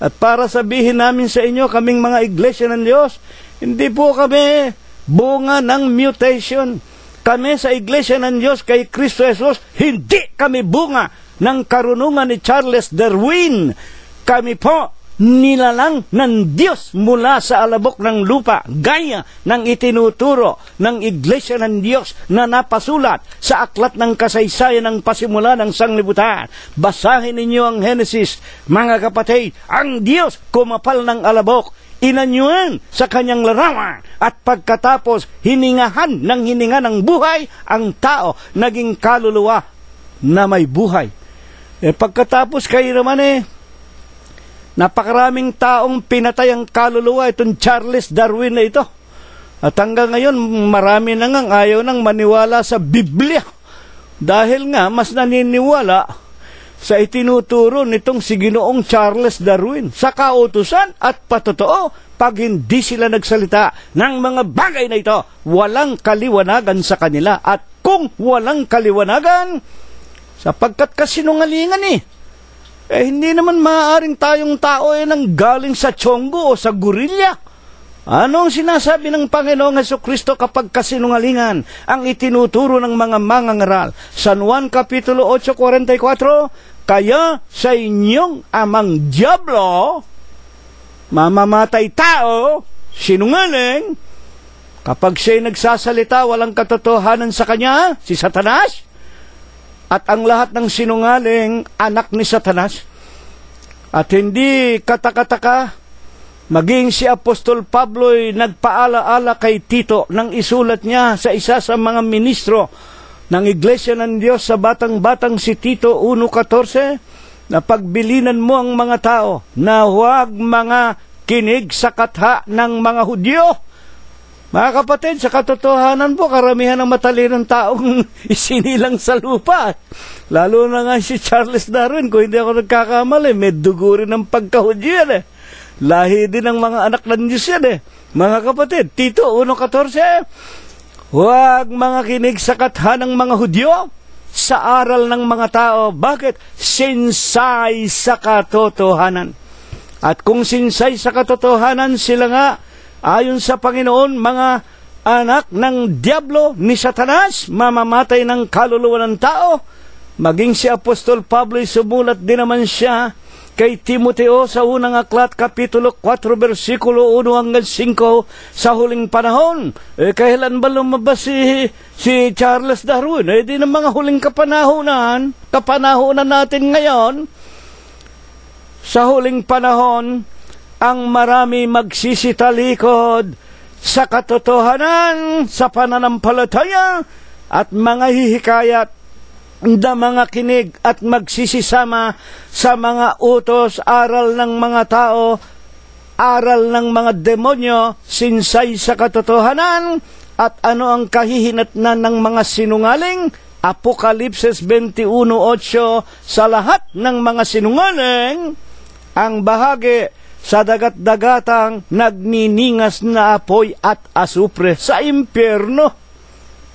At para sabihin namin sa inyo, kaming mga iglesia ng Diyos, hindi po kami bunga ng mutation. Kami sa Iglesia ng Diyos kay Kristo Jesus, hindi kami bunga ng karunungan ni Charles Darwin. Kami po nilalang ng Diyos mula sa alabok ng lupa, gaya ng itinuturo ng Iglesia ng Diyos na napasulat sa aklat ng kasaysayan ng pasimula ng sanglibutan. Basahin ninyo ang Genesis, mga kapatid, ang Diyos kumapal ng alabok, inanyuan sa kanyang larawan at pagkatapos hiningahan ng hininga ng buhay ang tao naging kaluluwa na may buhay. Eh, pagkatapos kayo naman eh, napakaraming taong pinatay ang kaluluwa itong Charles Darwin na ito. At hanggang ngayon, marami na nga ayaw nang maniwala sa Biblia. Dahil nga, mas naniniwala sa itinuturo nitong si Ginoong Charles Darwin sa kautusan at patotoo pag hindi sila nagsalita ng mga bagay na ito, walang kaliwanagan sa kanila. At kung walang kaliwanagan, sapagkat kasinungalingan eh, eh hindi naman maaaring tayong tao eh nang galing sa tsonggo o sa gurilya. Anong sinasabi ng Panginoong Heso Kristo kapag kasinungalingan ang itinuturo ng mga mangangaral? San Juan Kapitulo 8.44 Kaya sa inyong amang Diablo, mamamatay tao, sinungaling, kapag siya'y nagsasalita, walang katotohanan sa kanya, si Satanas, at ang lahat ng sinungaling, anak ni Satanas, at hindi katakataka, Maging si Apostol Pablo'y nagpaala-ala kay Tito nang isulat niya sa isa sa mga ministro ng Iglesia ng Diyos sa batang-batang si Tito 1.14 na pagbilinan mo ang mga tao na huwag mga kinig sa katha ng mga Hudyo. Mga kapatid, sa katotohanan po, karamihan ng matalinong taong *laughs* isinilang sa lupa. Lalo na nga si Charles Darwin, kung hindi ako nagkakamali, may dugo rin ng pagkahudyo yan eh. Lahi din ng mga anak ng Diyos yan eh. Mga kapatid, Tito 1.14, Huwag mga kinig sa katha ng mga Hudyo sa aral ng mga tao. Bakit? Sinsay sa katotohanan. At kung sinsay sa katotohanan, sila nga, ayon sa Panginoon, mga anak ng Diablo ni Satanas, mamamatay ng kaluluwa ng tao. Maging si Apostol Pablo, sumulat din naman siya kay Timoteo sa unang aklat, Kapitulo 4, versikulo 1 hanggang 5, sa huling panahon. Eh, kailan ba lumabas si, si Charles Darwin? Eh, di ng mga huling kapanahonan, kapanahonan natin ngayon, sa huling panahon, ang marami magsisitalikod sa katotohanan, sa pananampalataya, at mga hihikayat na mga kinig at magsisisama sa mga utos, aral ng mga tao, aral ng mga demonyo, sinsay sa katotohanan, at ano ang kahihinatnan ng mga sinungaling, Apokalipsis 21.8 sa lahat ng mga sinungaling, ang bahagi sa dagat-dagatang nagniningas na apoy at asupre sa impyerno.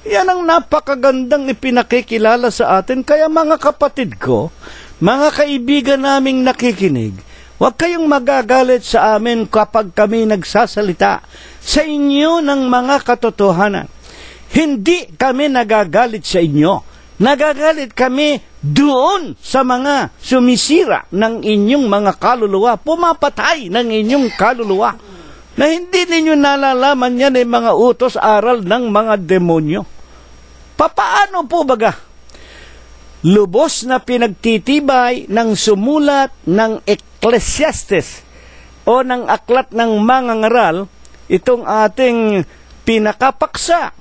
Yan ang napakagandang ipinakikilala sa atin. Kaya mga kapatid ko, mga kaibigan naming nakikinig, huwag kayong magagalit sa amin kapag kami nagsasalita sa inyo ng mga katotohanan. Hindi kami nagagalit sa inyo. Nagagalit kami doon sa mga sumisira ng inyong mga kaluluwa, pumapatay ng inyong kaluluwa, na hindi ninyo nalalaman yan ay mga utos aral ng mga demonyo. Papaano po baga? Lubos na pinagtitibay ng sumulat ng Ecclesiastes o ng aklat ng mga ngaral itong ating pinakapaksa.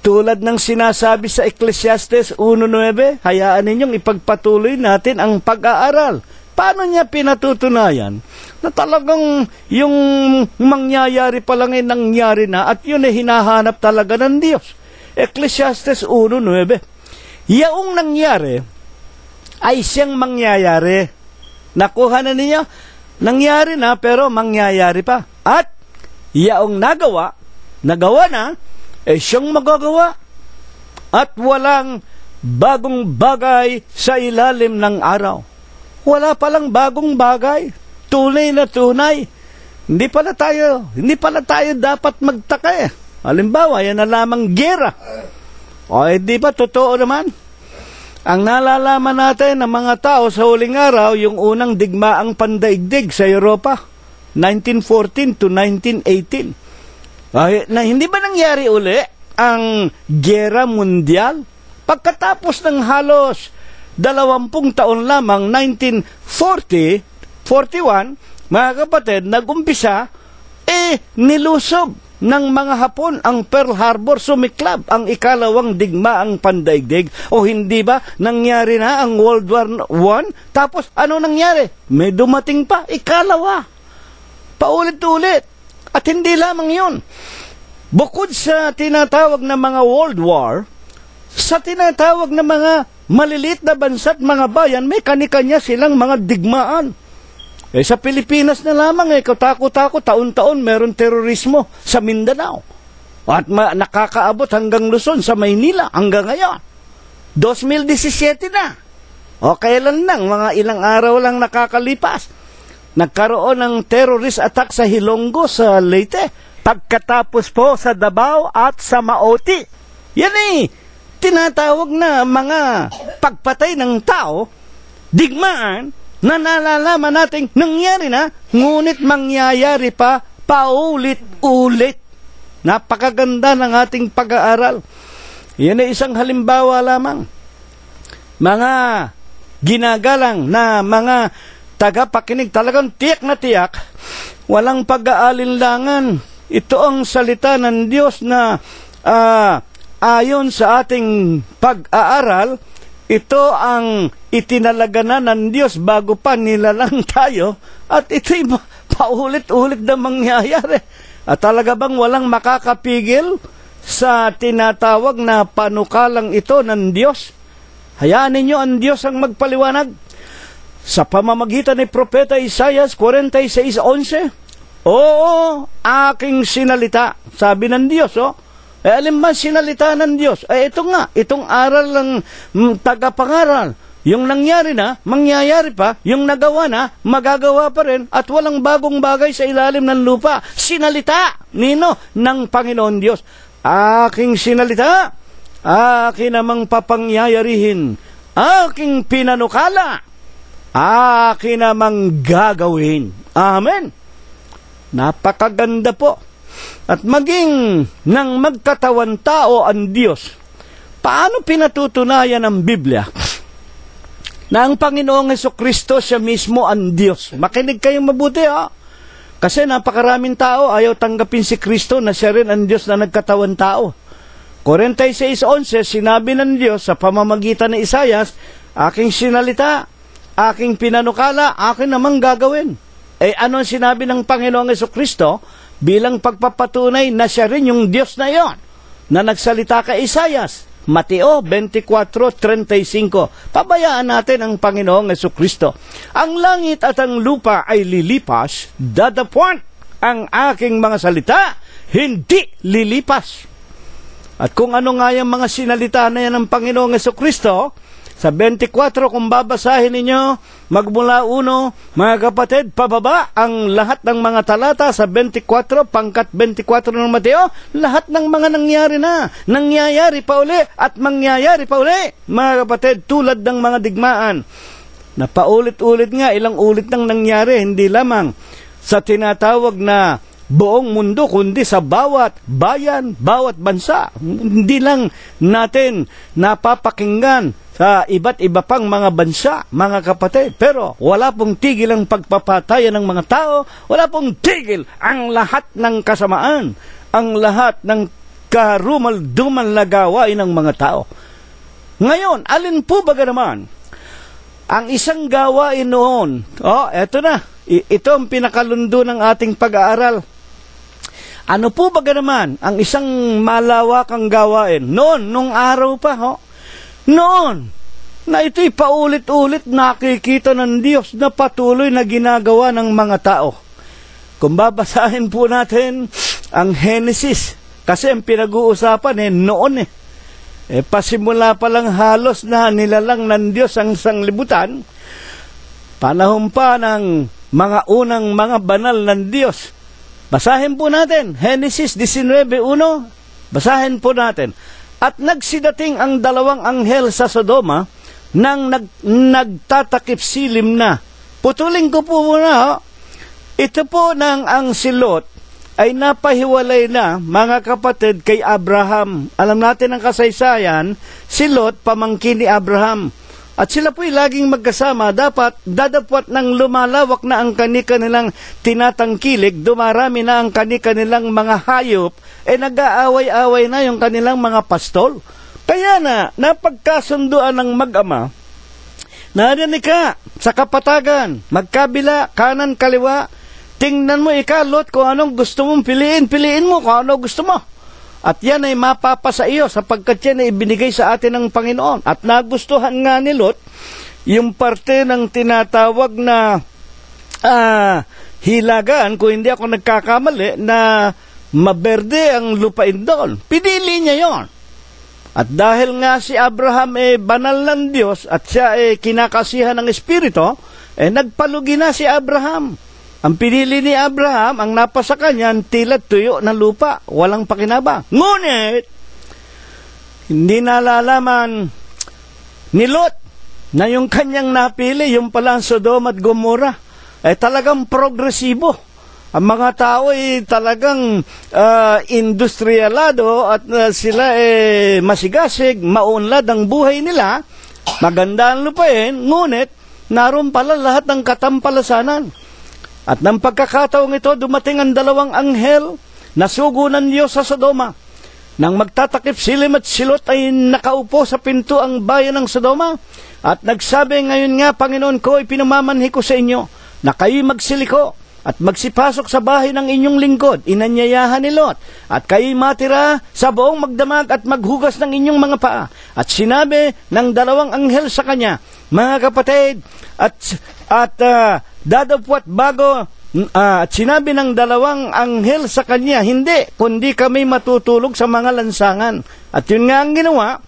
Tulad ng sinasabi sa Ecclesiastes 1.9, hayaan ninyong ipagpatuloy natin ang pag-aaral. Paano niya pinatutunayan na talagang yung mangyayari pa lang ay nangyari na at yun ay hinahanap talaga ng Diyos? Ecclesiastes 1.9. Yaong nangyari ay siyang mangyayari. Nakuha na niya, nangyari na pero mangyayari pa. At yaong nagawa, nagawa na, eh siyang magagawa. At walang bagong bagay sa ilalim ng araw. Wala palang bagong bagay. Tunay na tunay. Hindi pala tayo, hindi pala tayo dapat magtaka eh. Halimbawa, yan na lamang gera. O, eh, di ba, totoo naman? Ang nalalaman natin ng mga tao sa huling araw, yung unang digmaang pandaigdig sa Europa, 1914 to 1918. Ay, na, hindi ba nangyari uli ang gera mundial? Pagkatapos ng halos dalawampung taon lamang, 1940, 41, mga kapatid, nagumpisa, eh, nilusob ng mga Hapon ang Pearl Harbor sumiklab ang ikalawang digmaang pandaigdig. O hindi ba nangyari na ang World War I tapos ano nangyari? May dumating pa ikalawa. Paulit-ulit. At hindi lamang yun. Bukod sa tinatawag na mga World War Sa tinatawag na mga maliliit na bansa at mga bayan, may kanikanya silang mga digmaan. Eh sa Pilipinas na lamang eh, katakot-takot, taon-taon meron terorismo sa Mindanao. At ma- nakakaabot hanggang Luzon sa Maynila hanggang ngayon. 2017 na. O kailan lang, mga ilang araw lang nakakalipas. Nagkaroon ng terrorist attack sa Hilonggo sa Leyte. Pagkatapos po sa Davao at sa Maoti. Yan eh, tinatawag na mga pagpatay ng tao, digmaan, na nalalaman nating nangyari na, ngunit mangyayari pa paulit-ulit. Napakaganda ng ating pag-aaral. Yan ay isang halimbawa lamang. Mga ginagalang na mga tagapakinig talagang tiyak na tiyak, walang pag-aalinlangan. Ito ang salita ng Diyos na ah, ayon sa ating pag-aaral, ito ang itinalaga na ng Diyos bago pa nilalang *laughs* tayo at ito'y paulit-ulit na mangyayari. At talaga bang walang makakapigil sa tinatawag na panukalang ito ng Diyos? Hayaan ninyo ang Diyos ang magpaliwanag. Sa pamamagitan ni Propeta Isaias 46.11, Oo, aking sinalita, sabi ng Diyos, oh. Eh, alin ba sinalita ng Diyos? Eh, ito nga, itong aral ng mm, tagapangaral. Yung nangyari na, mangyayari pa, yung nagawa na, magagawa pa rin, at walang bagong bagay sa ilalim ng lupa. Sinalita, nino, ng Panginoon Diyos. Aking sinalita, akin namang papangyayarihin, aking pinanukala, akin namang gagawin. Amen. Napakaganda po. At maging nang magkatawan tao ang Diyos, paano pinatutunayan ng Biblia na ang Panginoong Heso Kristo siya mismo ang Diyos? Makinig kayong mabuti ha. Kasi napakaraming tao ayaw tanggapin si Kristo na siya rin ang Diyos na nagkatawan tao. 46.11, sinabi ng Diyos sa pamamagitan ni Isayas, aking sinalita, aking pinanukala, akin namang gagawin. Eh ano ang sinabi ng Panginoong Kristo bilang pagpapatunay na siya rin yung Diyos na yon na nagsalita kay Isayas? Mateo 24:35. Pabayaan natin ang Panginoong Yeso Kristo. Ang langit at ang lupa ay lilipas, dadapwat ang aking mga salita, hindi lilipas. At kung ano nga yung mga sinalita na yan ng Panginoong Yeso Kristo, sa 24 kung babasahin ninyo, magmula uno, mga kapatid, pababa ang lahat ng mga talata sa 24, pangkat 24 ng Mateo, lahat ng mga nangyari na, nangyayari pa uli at mangyayari pa uli, mga kapatid, tulad ng mga digmaan. Na paulit-ulit nga, ilang ulit nang nangyari, hindi lamang sa tinatawag na buong mundo, kundi sa bawat bayan, bawat bansa. Hindi lang natin napapakinggan sa iba't iba pang mga bansa, mga kapatid. Pero wala pong tigil ang pagpapatayan ng mga tao, wala pong tigil ang lahat ng kasamaan, ang lahat ng karumal-dumal na gawain ng mga tao. Ngayon, alin po ba naman ang isang gawain noon? Oh, eto na. Ito ang pinakalundo ng ating pag-aaral. Ano po ba naman ang isang malawakang gawain? Noon, nung araw pa, ho? Noon, na ito'y paulit-ulit nakikita ng Diyos na patuloy na ginagawa ng mga tao. Kung babasahin po natin ang Genesis, kasi ang pinag-uusapan eh, noon eh. Eh, pasimula pa lang halos na nilalang ng Diyos ang sanglibutan, panahon pa ng mga unang mga banal ng Diyos. Basahin po natin, Genesis 19.1, basahin po natin. At nagsidating ang dalawang anghel sa Sodoma nang nag, nagtatakip silim na. Putulin ko po muna, ho. Ito po nang ang silot ay napahiwalay na, mga kapatid, kay Abraham. Alam natin ang kasaysayan, si Lot, pamangkin ni Abraham. At sila po'y laging magkasama, dapat dadapwat ng lumalawak na ang kani-kanilang tinatangkilik, dumarami na ang kani-kanilang mga hayop, eh nag-aaway-away na yung kanilang mga pastol. Kaya na, napagkasunduan ng mag-ama, narinig ka sa kapatagan, magkabila, kanan, kaliwa, tingnan mo ikalot kung anong gusto mong piliin, piliin mo kung ano gusto mo. At yan ay mapapa sa iyo sapagkat yan ay ibinigay sa atin ng Panginoon. At nagustuhan nga ni Lot yung parte ng tinatawag na ah, hilagaan, kung hindi ako nagkakamali, na maberde ang lupain doon. Pinili niya yon. At dahil nga si Abraham eh banal ng Diyos at siya eh kinakasihan ng Espiritu, eh nagpalugi na si Abraham. Ang pinili ni Abraham, ang napasa kanya, tila tuyo ng lupa, walang pakinabang. Ngunit, hindi nalalaman ni Lot na yung kanyang napili, yung pala ang Sodom at Gomorrah, ay talagang progresibo. Ang mga tao ay talagang ah, industrialado at ah, sila ay masigasig, maunlad ang buhay nila, maganda ang lupain, ngunit naroon pala lahat ng katampalasanan. At ng pagkakataong ito, dumating ang dalawang anghel na sugo ng Diyos sa Sodoma. Nang magtatakip silim at silot ay nakaupo sa pinto ang bayan ng Sodoma at nagsabi, Ngayon nga, Panginoon ko, ipinamamanhi ko sa inyo na kayo magsiliko at magsipasok sa bahay ng inyong lingkod, inanyayahan ni Lot, at kayo'y matira sa buong magdamag at maghugas ng inyong mga paa. At sinabi ng dalawang anghel sa kanya, Mga kapatid, at, at uh, dadapwat bago Ah, at sinabi ng dalawang anghel sa kanya, hindi, kundi kami matutulog sa mga lansangan. At yun nga ang ginawa,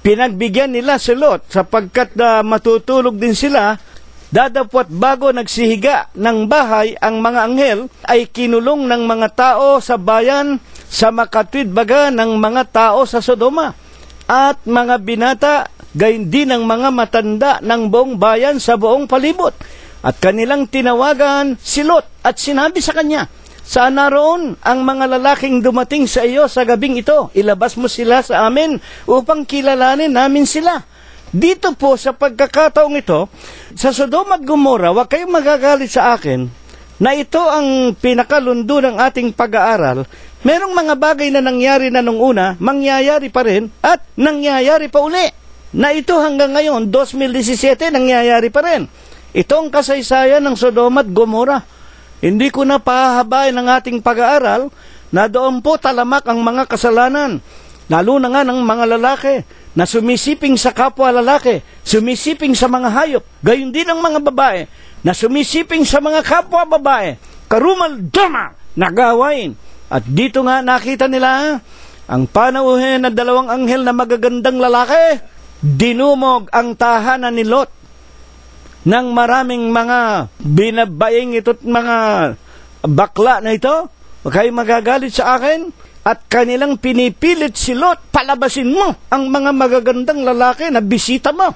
pinagbigyan nila si Lot sapagkat uh, matutulog din sila, dadapwat bago nagsihiga ng bahay ang mga anghel ay kinulong ng mga tao sa bayan sa makatwid baga ng mga tao sa Sodoma at mga binata gayon din ng mga matanda ng buong bayan sa buong palibot at kanilang tinawagan si Lot at sinabi sa kanya, Saan naroon ang mga lalaking dumating sa iyo sa gabing ito? Ilabas mo sila sa amin upang kilalanin namin sila. Dito po sa pagkakataong ito, sa Sodom at Gomorrah, huwag kayong magagalit sa akin na ito ang pinakalundo ng ating pag-aaral. Merong mga bagay na nangyari na nung una, mangyayari pa rin at nangyayari pa uli. Na ito hanggang ngayon, 2017, nangyayari pa rin. Itong kasaysayan ng Sodom at Gomorrah. Hindi ko na pahahabain ang ating pag-aaral na doon po talamak ang mga kasalanan, lalo na nga ng mga lalaki na sumisiping sa kapwa lalaki, sumisiping sa mga hayop, gayon din ang mga babae na sumisiping sa mga kapwa babae, karumal dama nagawain. At dito nga nakita nila ang panauhin ng dalawang anghel na magagandang lalaki, dinumog ang tahanan ni Lot ng maraming mga binabaing ito't mga bakla na ito, huwag magagalit sa akin, at kanilang pinipilit si Lot, palabasin mo ang mga magagandang lalaki na bisita mo.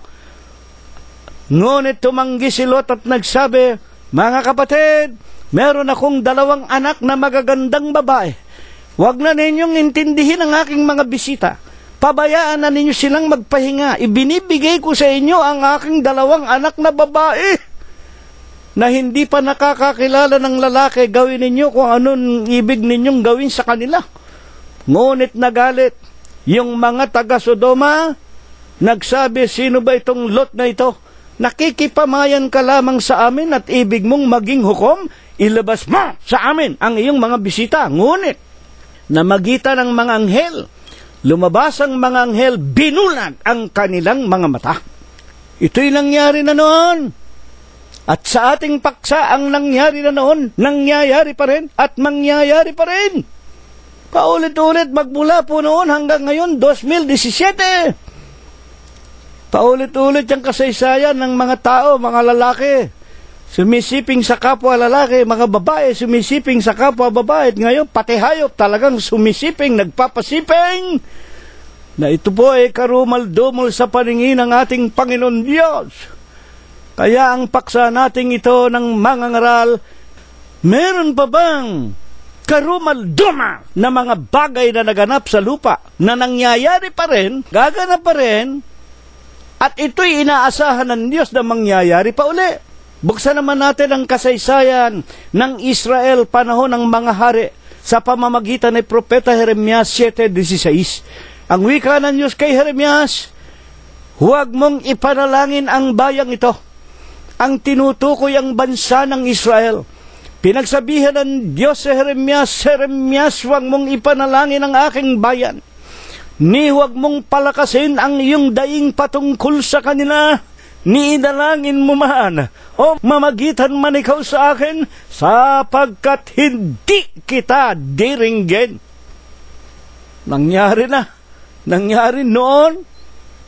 Ngunit tumanggi si Lot at nagsabi, Mga kapatid, meron akong dalawang anak na magagandang babae. Huwag na ninyong intindihin ang aking mga bisita pabayaan na ninyo silang magpahinga. Ibinibigay ko sa inyo ang aking dalawang anak na babae na hindi pa nakakakilala ng lalaki, gawin ninyo kung anong ibig ninyong gawin sa kanila. Ngunit nagalit yung mga taga Sodoma, nagsabi, sino ba itong lot na ito? Nakikipamayan ka lamang sa amin at ibig mong maging hukom, ilabas mo sa amin ang iyong mga bisita. Ngunit, na magitan ng mga anghel, lumabas ang mga anghel, binulag ang kanilang mga mata. Ito'y nangyari na noon. At sa ating paksa ang nangyari na noon, nangyayari pa rin at mangyayari pa rin. Paulit-ulit magmula po noon hanggang ngayon, 2017. Paulit-ulit ang kasaysayan ng mga tao, mga lalaki. Sumisiping sa kapwa lalaki, mga babae, sumisiping sa kapwa babae. At ngayon, pati hayop talagang sumisiping, nagpapasiping. Na ito po ay karumal-dumol sa paningin ng ating Panginoon Diyos. Kaya ang paksa nating ito ng mga ngaral, meron pa bang karumal-duma na mga bagay na naganap sa lupa na nangyayari pa rin, gaganap pa rin, at ito'y inaasahan ng Diyos na mangyayari pa uli. Buksan naman natin ang kasaysayan ng Israel panahon ng mga hari sa pamamagitan ni Propeta Jeremias 7.16. Ang wika ng Diyos kay Jeremias, huwag mong ipanalangin ang bayang ito. Ang tinutukoy ang bansa ng Israel. Pinagsabihan ng Diyos sa Jeremias, Jeremias, huwag mong ipanalangin ang aking bayan. Ni huwag mong palakasin ang iyong daing patungkol sa kanila. Ni inalangin mo man o mamagitan man ikaw sa akin sapagkat hindi kita diringgin. Nangyari na. Nangyari noon.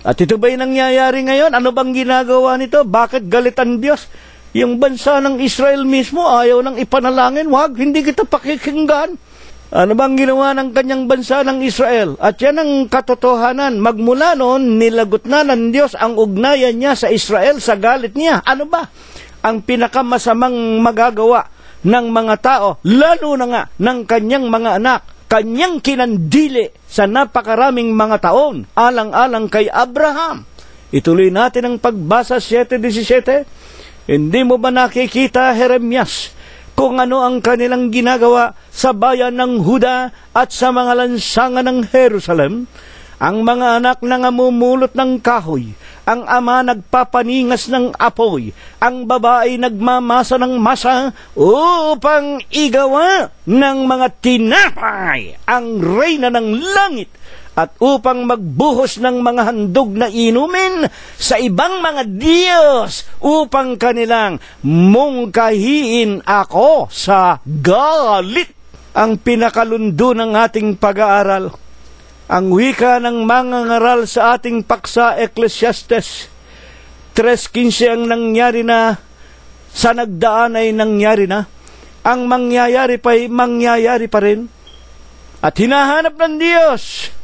At ito ba'y nangyayari ngayon? Ano bang ginagawa nito? Bakit galit ang Diyos? Yung bansa ng Israel mismo ayaw nang ipanalangin. Wag, hindi kita pakikinggan. Ano bang ginawa ng kanyang bansa ng Israel? At yan ang katotohanan. Magmula noon, nilagot na ng Diyos ang ugnayan niya sa Israel sa galit niya. Ano ba? Ang pinakamasamang magagawa ng mga tao, lalo na nga ng kanyang mga anak, kanyang kinandili sa napakaraming mga taon, alang-alang kay Abraham. Ituloy natin ang pagbasa 7.17. Hindi mo ba nakikita, Jeremias, kung ano ang kanilang ginagawa sa bayan ng Huda at sa mga lansangan ng Jerusalem? Ang mga anak nangamumulot ng kahoy, ang ama nagpapaningas ng apoy, ang babae nagmamasa ng masa upang igawa ng mga tinapay ang reyna ng langit at upang magbuhos ng mga handog na inumin sa ibang mga Diyos upang kanilang mungkahiin ako sa galit. Ang pinakalundo ng ating pag-aaral, ang wika ng mga ngaral sa ating paksa Ecclesiastes, 3.15 ang nangyari na, sa nagdaan ay nangyari na, ang mangyayari pa ay mangyayari pa rin. At hinahanap ng Diyos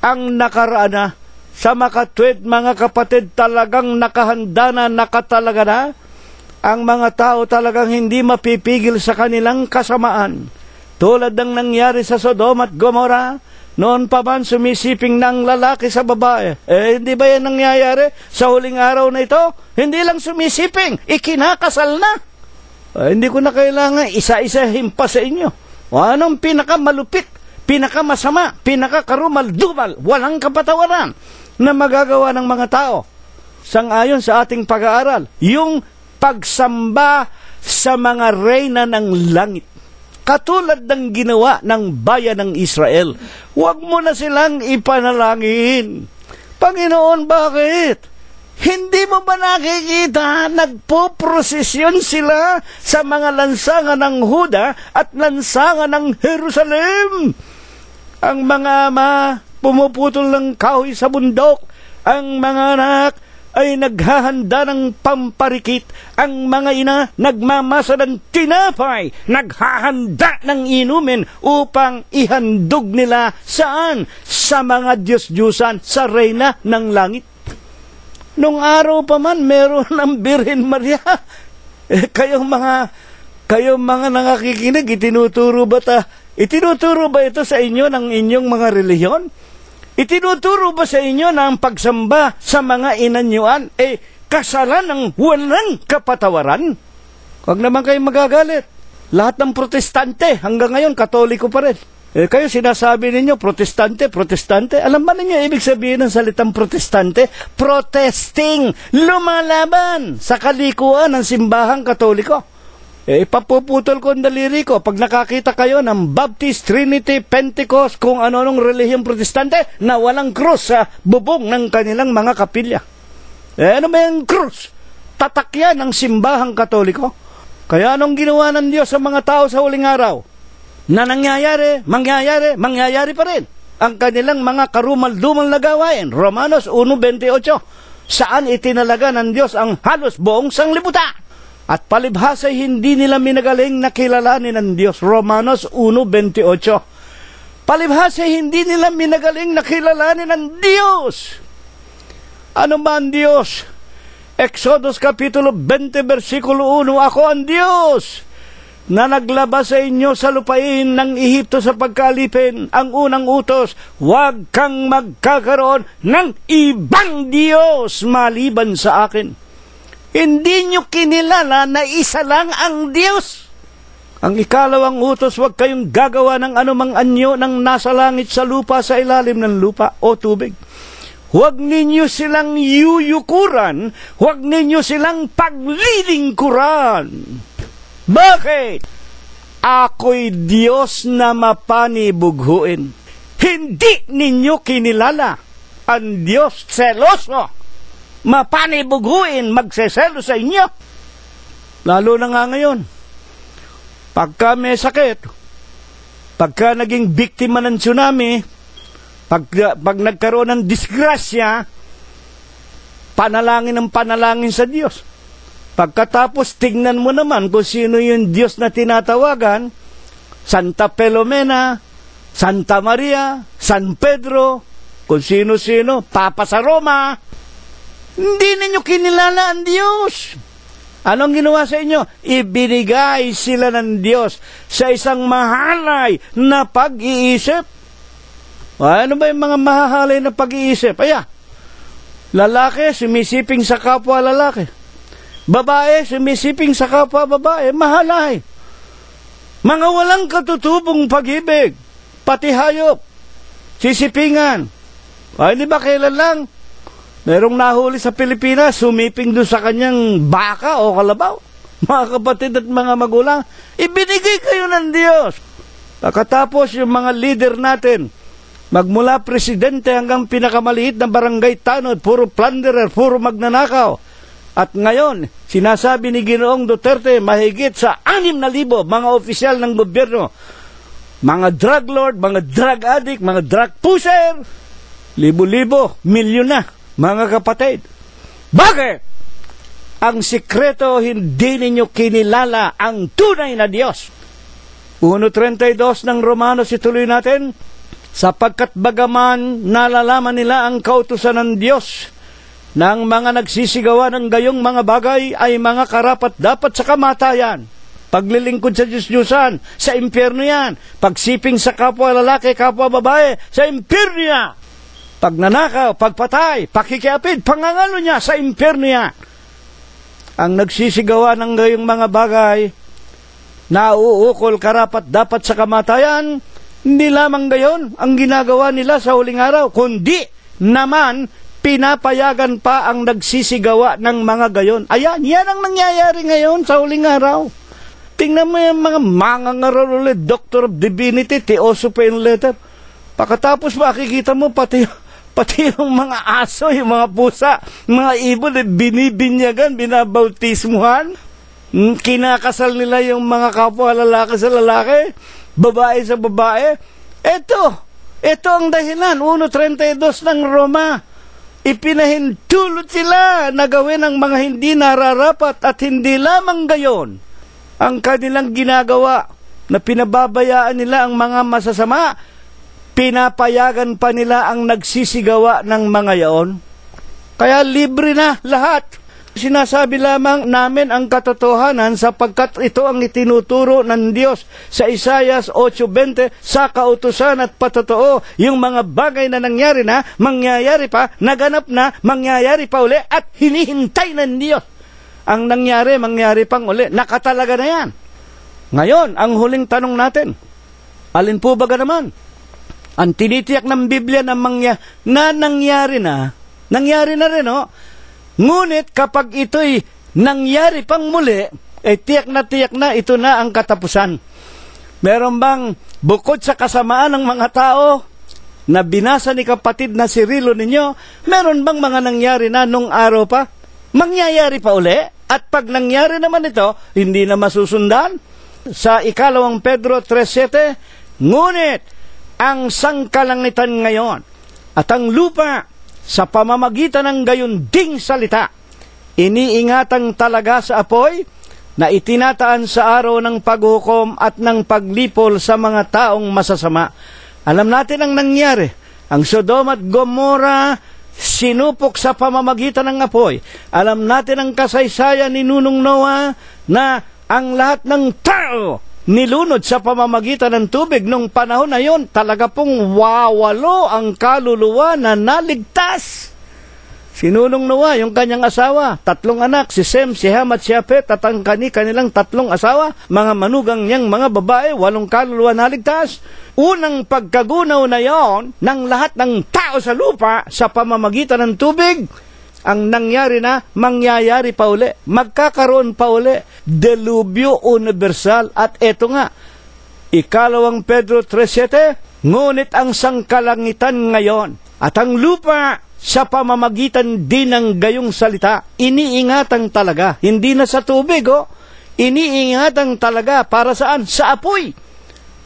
ang nakaraan na sa makatwid mga kapatid talagang nakahanda na nakatalaga na ang mga tao talagang hindi mapipigil sa kanilang kasamaan tulad ng nangyari sa Sodom at Gomorrah noon pa man sumisiping ng lalaki sa babae. Eh, hindi ba yan nangyayari sa huling araw na ito? Hindi lang sumisiping, ikinakasal na. Eh, hindi ko na kailangan isa-isahin pa sa inyo. O anong pinakamalupit pinakamasama, pinakakarumal-dumal, walang kapatawaran na magagawa ng mga tao. Sangayon sa ating pag-aaral, yung pagsamba sa mga reyna ng langit. Katulad ng ginawa ng bayan ng Israel. Huwag mo na silang ipanalangin. Panginoon, bakit? Hindi mo ba nakikita nagpo-prosesyon sila sa mga lansangan ng Huda at lansangan ng Jerusalem? Ang mga ama pumuputol ng kahoy sa bundok. Ang mga anak ay naghahanda ng pamparikit. Ang mga ina nagmamasa ng tinapay, naghahanda ng inumin upang ihandog nila saan? Sa mga Diyos-Diyusan, sa reyna ng langit. Nung araw pa man, meron ng Birhen Maria. Eh, kayong mga, kayong mga nangakikinig, itinuturo ba ta, itinuturo ba ito sa inyo ng inyong mga reliyon? Itinuturo ba sa inyo ang pagsamba sa mga inanyuan, eh, kasalan ng walang kapatawaran? Huwag naman kayong magagalit. Lahat ng protestante, hanggang ngayon, katoliko pa rin. Eh, kayo sinasabi ninyo, protestante, protestante. Alam ba ninyo ibig sabihin ng salitang protestante? Protesting, lumalaban sa kalikuan ng simbahang katoliko. Eh, ipapuputol ko ang daliri ko pag nakakita kayo ng Baptist, Trinity, Pentecost, kung ano-anong relihiyong protestante na walang krus sa bubong ng kanilang mga kapilya. Eh, ano ba yung krus? Tatak yan ng simbahang katoliko. Kaya anong ginawa ng Diyos sa mga tao sa huling araw? na nangyayari, mangyayari, mangyayari pa rin ang kanilang mga karumal-dumal na gawain. Romanos 1.28 Saan itinalaga ng Diyos ang halos buong sanglibutan? At palibhas ay hindi nila minagaling na kilalanin ng Diyos. Romanos 1.28 Palibhas ay hindi nila minagaling na kilalanin ng Diyos. Ano ba ang Diyos? Exodus Kapitulo 20, versikulo 1, Ako ang Diyos na naglabas sa inyo sa lupain ng Ehipto sa pagkalipin, ang unang utos, huwag kang magkakaroon ng ibang Diyos maliban sa akin. Hindi nyo kinilala na isa lang ang Diyos. Ang ikalawang utos, huwag kayong gagawa ng anumang anyo ng nasa langit sa lupa sa ilalim ng lupa o tubig. Huwag ninyo silang yuyukuran, huwag ninyo silang paglilingkuran Bakit? Ako'y Diyos na mapanibughuin. Hindi ninyo kinilala ang Diyos seloso. Mapanibughuin, magseselo sa inyo. Lalo na nga ngayon. Pagka may sakit, pagka naging biktima ng tsunami, pag, pag nagkaroon ng disgrasya, panalangin ng panalangin sa Diyos. Pagkatapos, tignan mo naman kung sino yung Diyos na tinatawagan, Santa Pelomena, Santa Maria, San Pedro, kung sino-sino, Papa sa Roma. Hindi ninyo kinilala ang Diyos. Anong ginawa sa inyo? Ibinigay sila ng Diyos sa isang mahalay na pag-iisip. Ano ba yung mga mahahalay na pag-iisip? Aya, lalaki sumisiping sa kapwa lalaki. Babae sumisiping sa kapwa babae. Mahalay. Mga walang katutubong pag-ibig. Pati hayop. Sisipingan. Ay, di ba kailan lang? Merong nahuli sa Pilipinas, sumiping doon sa kanyang baka o kalabaw. *laughs* Mga kapatid at mga magulang, ibinigay kayo ng Diyos. Pagkatapos yung mga leader natin, magmula presidente hanggang pinakamaliit na barangay tanod, puro plunderer, puro magnanakaw. At ngayon, sinasabi ni Ginoong Duterte, mahigit sa 6,000 mga opisyal ng gobyerno, mga drug lord, mga drug addict, mga drug pusher, libo-libo, milyon na, mga kapatid. Bakit? Ang sikreto, hindi ninyo kinilala ang tunay na Diyos. 1.32 ng Romanos ituloy natin, sapagkat bagaman nalalaman nila ang kautusan ng Diyos, ng mga nagsisigawa ng gayong mga bagay ay mga karapat dapat sa kamatayan. Paglilingkod sa Diyos-Diyosan, sa impyerno yan. Pagsiping sa kapwa lalaki, kapwa babae, sa impyerno yan. Pagnanakaw, pagpatay, pakikiapid, pangangalo niya, sa impyerno yan. Ang nagsisigawa ng gayong mga bagay, na uukol karapat dapat sa kamatayan, hindi lamang gayon ang ginagawa nila sa huling araw, kundi naman pinapayagan pa ang nagsisigawa ng mga gayon. Ayan, yan ang nangyayari ngayon sa huling araw. Tingnan mo yung mga mangangaral ulit, Doctor of Divinity, yung letter. Pagkatapos makikita mo pati, pati yung mga aso, yung mga pusa, mga ibon, eh, binibinyagan, binabautismuhan. Hmm, Kinakasal nila yung mga kapwa lalaki sa lalaki, babae sa babae. Ito, ito ang dahilan, 1.32 ng Roma ipinahintulot sila na gawin ang mga hindi nararapat at hindi lamang gayon ang kanilang ginagawa na pinababayaan nila ang mga masasama, pinapayagan pa nila ang nagsisigawa ng mga yaon. Kaya libre na lahat. Sinasabi lamang namin ang katotohanan sapagkat ito ang itinuturo ng Diyos sa Isayas 8.20 sa kautusan at patotoo yung mga bagay na nangyari na, mangyayari pa, naganap na, mangyayari pa uli at hinihintay ng Diyos. Ang nangyari, mangyari pang uli. Nakatalaga na yan. Ngayon, ang huling tanong natin, alin po ba naman? Ang tinitiyak ng Biblia na, mangya, na nangyari na, nangyari na rin, oh, Ngunit kapag ito'y nangyari pang muli, eh tiyak na tiyak na ito na ang katapusan. Meron bang bukod sa kasamaan ng mga tao na binasa ni kapatid na si Rilo ninyo, meron bang mga nangyari na nung araw pa? Mangyayari pa uli? At pag nangyari naman ito, hindi na masusundan? Sa ikalawang Pedro 3.7, Ngunit, ang sangkalangitan ngayon at ang lupa sa pamamagitan ng gayon ding salita, iniingatang talaga sa apoy na itinataan sa araw ng paghukom at ng paglipol sa mga taong masasama. Alam natin ang nangyari. Ang Sodom at Gomora sinupok sa pamamagitan ng apoy. Alam natin ang kasaysayan ni Nunong Noah na ang lahat ng tao nilunod sa pamamagitan ng tubig nung panahon na yon, talaga pong wawalo ang kaluluwa na naligtas. Sinunong Noah, yung kanyang asawa, tatlong anak, si Sem, si Ham at si Apet, at ang kani, kanilang tatlong asawa, mga manugang niyang mga babae, walong kaluluwa naligtas. Unang pagkagunaw na yon ng lahat ng tao sa lupa sa pamamagitan ng tubig, ang nangyari na, mangyayari pa uli. Magkakaroon pa uli. Delubyo universal. At eto nga, ikalawang Pedro 3.7, ngunit ang sangkalangitan ngayon at ang lupa sa pamamagitan din ng gayong salita, iniingatan talaga. Hindi na sa tubig, oh. Iniingatan talaga para saan? Sa apoy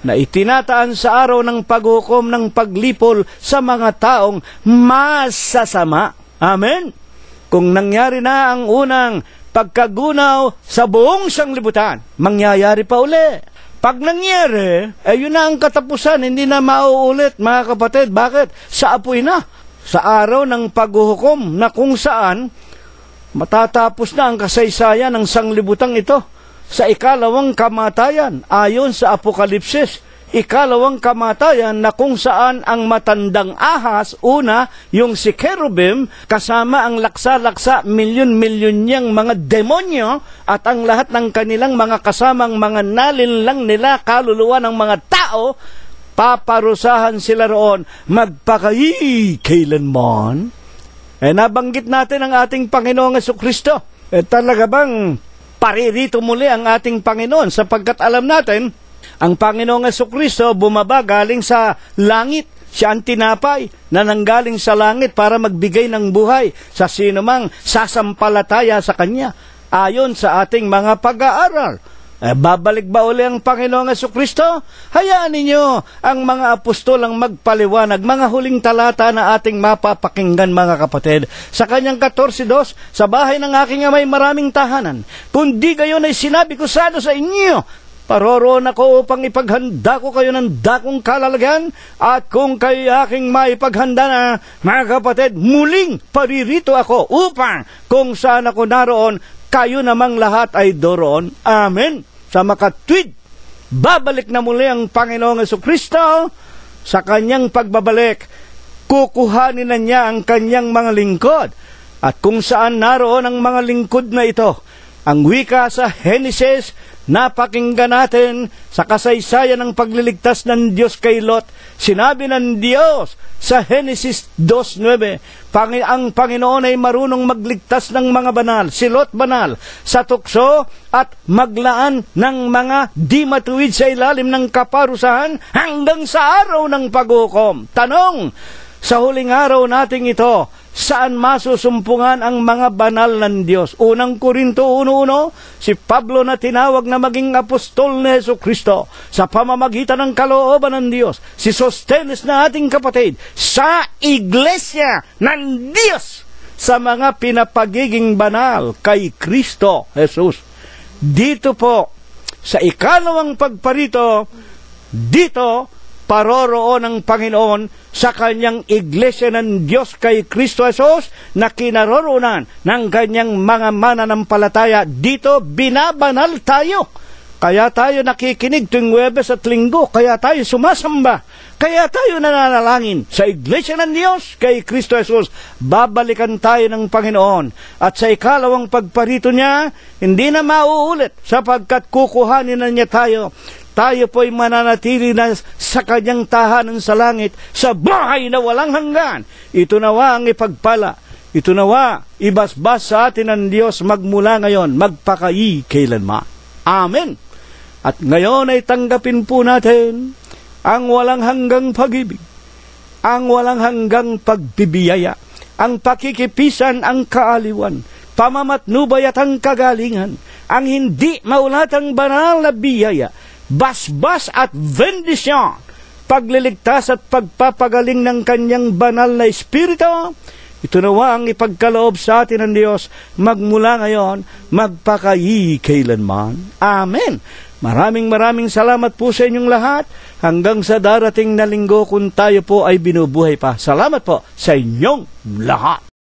na itinataan sa araw ng paghukom ng paglipol sa mga taong masasama. Amen. Kung nangyari na ang unang pagkagunaw sa buong sanglibutan, mangyayari pa uli. Pag nangyari, eh yun na ang katapusan, hindi na mauulit, mga kapatid. Bakit? Sa apoy na. Sa araw ng paghuhukom na kung saan matatapos na ang kasaysayan ng sanglibutang ito sa ikalawang kamatayan ayon sa Apokalipsis ikalawang kamatayan na kung saan ang matandang ahas, una, yung si Kerubim, kasama ang laksa-laksa, milyon-milyon niyang mga demonyo, at ang lahat ng kanilang mga kasamang mga nalinlang nila, kaluluwa ng mga tao, paparusahan sila roon, magpakayi kailanman. Eh, nabanggit natin ang ating Panginoong Kristo. Eh, talaga bang paririto muli ang ating Panginoon sapagkat alam natin, ang Panginoong Kristo bumaba galing sa langit. Siya ang tinapay na nanggaling sa langit para magbigay ng buhay sa sinumang sasampalataya sa Kanya. Ayon sa ating mga pag-aaral. Eh, babalik ba uli ang Panginoong Kristo? Hayaan ninyo ang mga apostol ang magpaliwanag, mga huling talata na ating mapapakinggan mga kapatid. Sa kanyang 14.2, sa bahay ng aking amay maraming tahanan. Kung di gayon ay sinabi ko sana sa inyo, Paroroon ako upang ipaghanda ko kayo ng dakong kalalagyan at kung kayo aking maipaghanda na, mga kapatid, muling paririto ako upang kung saan ako naroon, kayo namang lahat ay doroon. Amen. Sa makatwid, babalik na muli ang Panginoong Kristo sa kanyang pagbabalik. Kukuhanin na niya ang kanyang mga lingkod. At kung saan naroon ang mga lingkod na ito, ang wika sa Genesis Napakinggan natin sa kasaysayan ng pagliligtas ng Diyos kay Lot. Sinabi ng Diyos sa Genesis 2.9, Pangi ang Panginoon ay marunong magligtas ng mga banal, si Lot banal, sa tukso at maglaan ng mga di matuwid sa ilalim ng kaparusahan hanggang sa araw ng paghukom. Tanong, sa huling araw nating ito, saan masusumpungan ang mga banal ng Diyos? Unang Korinto 1.1, si Pablo na tinawag na maging apostol ni Yeso Kristo sa pamamagitan ng kalooban ng Diyos. Si Sostenes na ating kapatid sa iglesia ng Diyos sa mga pinapagiging banal kay Kristo Jesus. Dito po, sa ikalawang pagparito, dito paroroon ng Panginoon sa kanyang iglesia ng Diyos kay Kristo Jesus na kinaroroonan ng kanyang mga mananampalataya. Dito, binabanal tayo. Kaya tayo nakikinig tuwing Webes at Linggo. Kaya tayo sumasamba. Kaya tayo nananalangin sa Iglesia ng Diyos kay Kristo Jesus. Babalikan tayo ng Panginoon. At sa ikalawang pagparito niya, hindi na mauulit sapagkat kukuhanin na niya tayo tayo po'y mananatili na sa kanyang tahanan sa langit, sa bahay na walang hanggan. Ito nawa ang ipagpala. Ito nawa, ibasbas sa atin ng Diyos magmula ngayon, magpakayi kailanman. Amen. At ngayon ay tanggapin po natin ang walang hanggang pag-ibig, ang walang hanggang pagbibiyaya, ang pakikipisan, ang kaaliwan, pamamatnubay at ang kagalingan, ang hindi maulatang banal na biyaya, basbas at bendisyon, pagliligtas at pagpapagaling ng kanyang banal na espiritu, ito nawa ang ipagkaloob sa atin ng Diyos magmula ngayon, magpakayi kailanman. Amen. Maraming maraming salamat po sa inyong lahat hanggang sa darating na linggo kung tayo po ay binubuhay pa. Salamat po sa inyong lahat.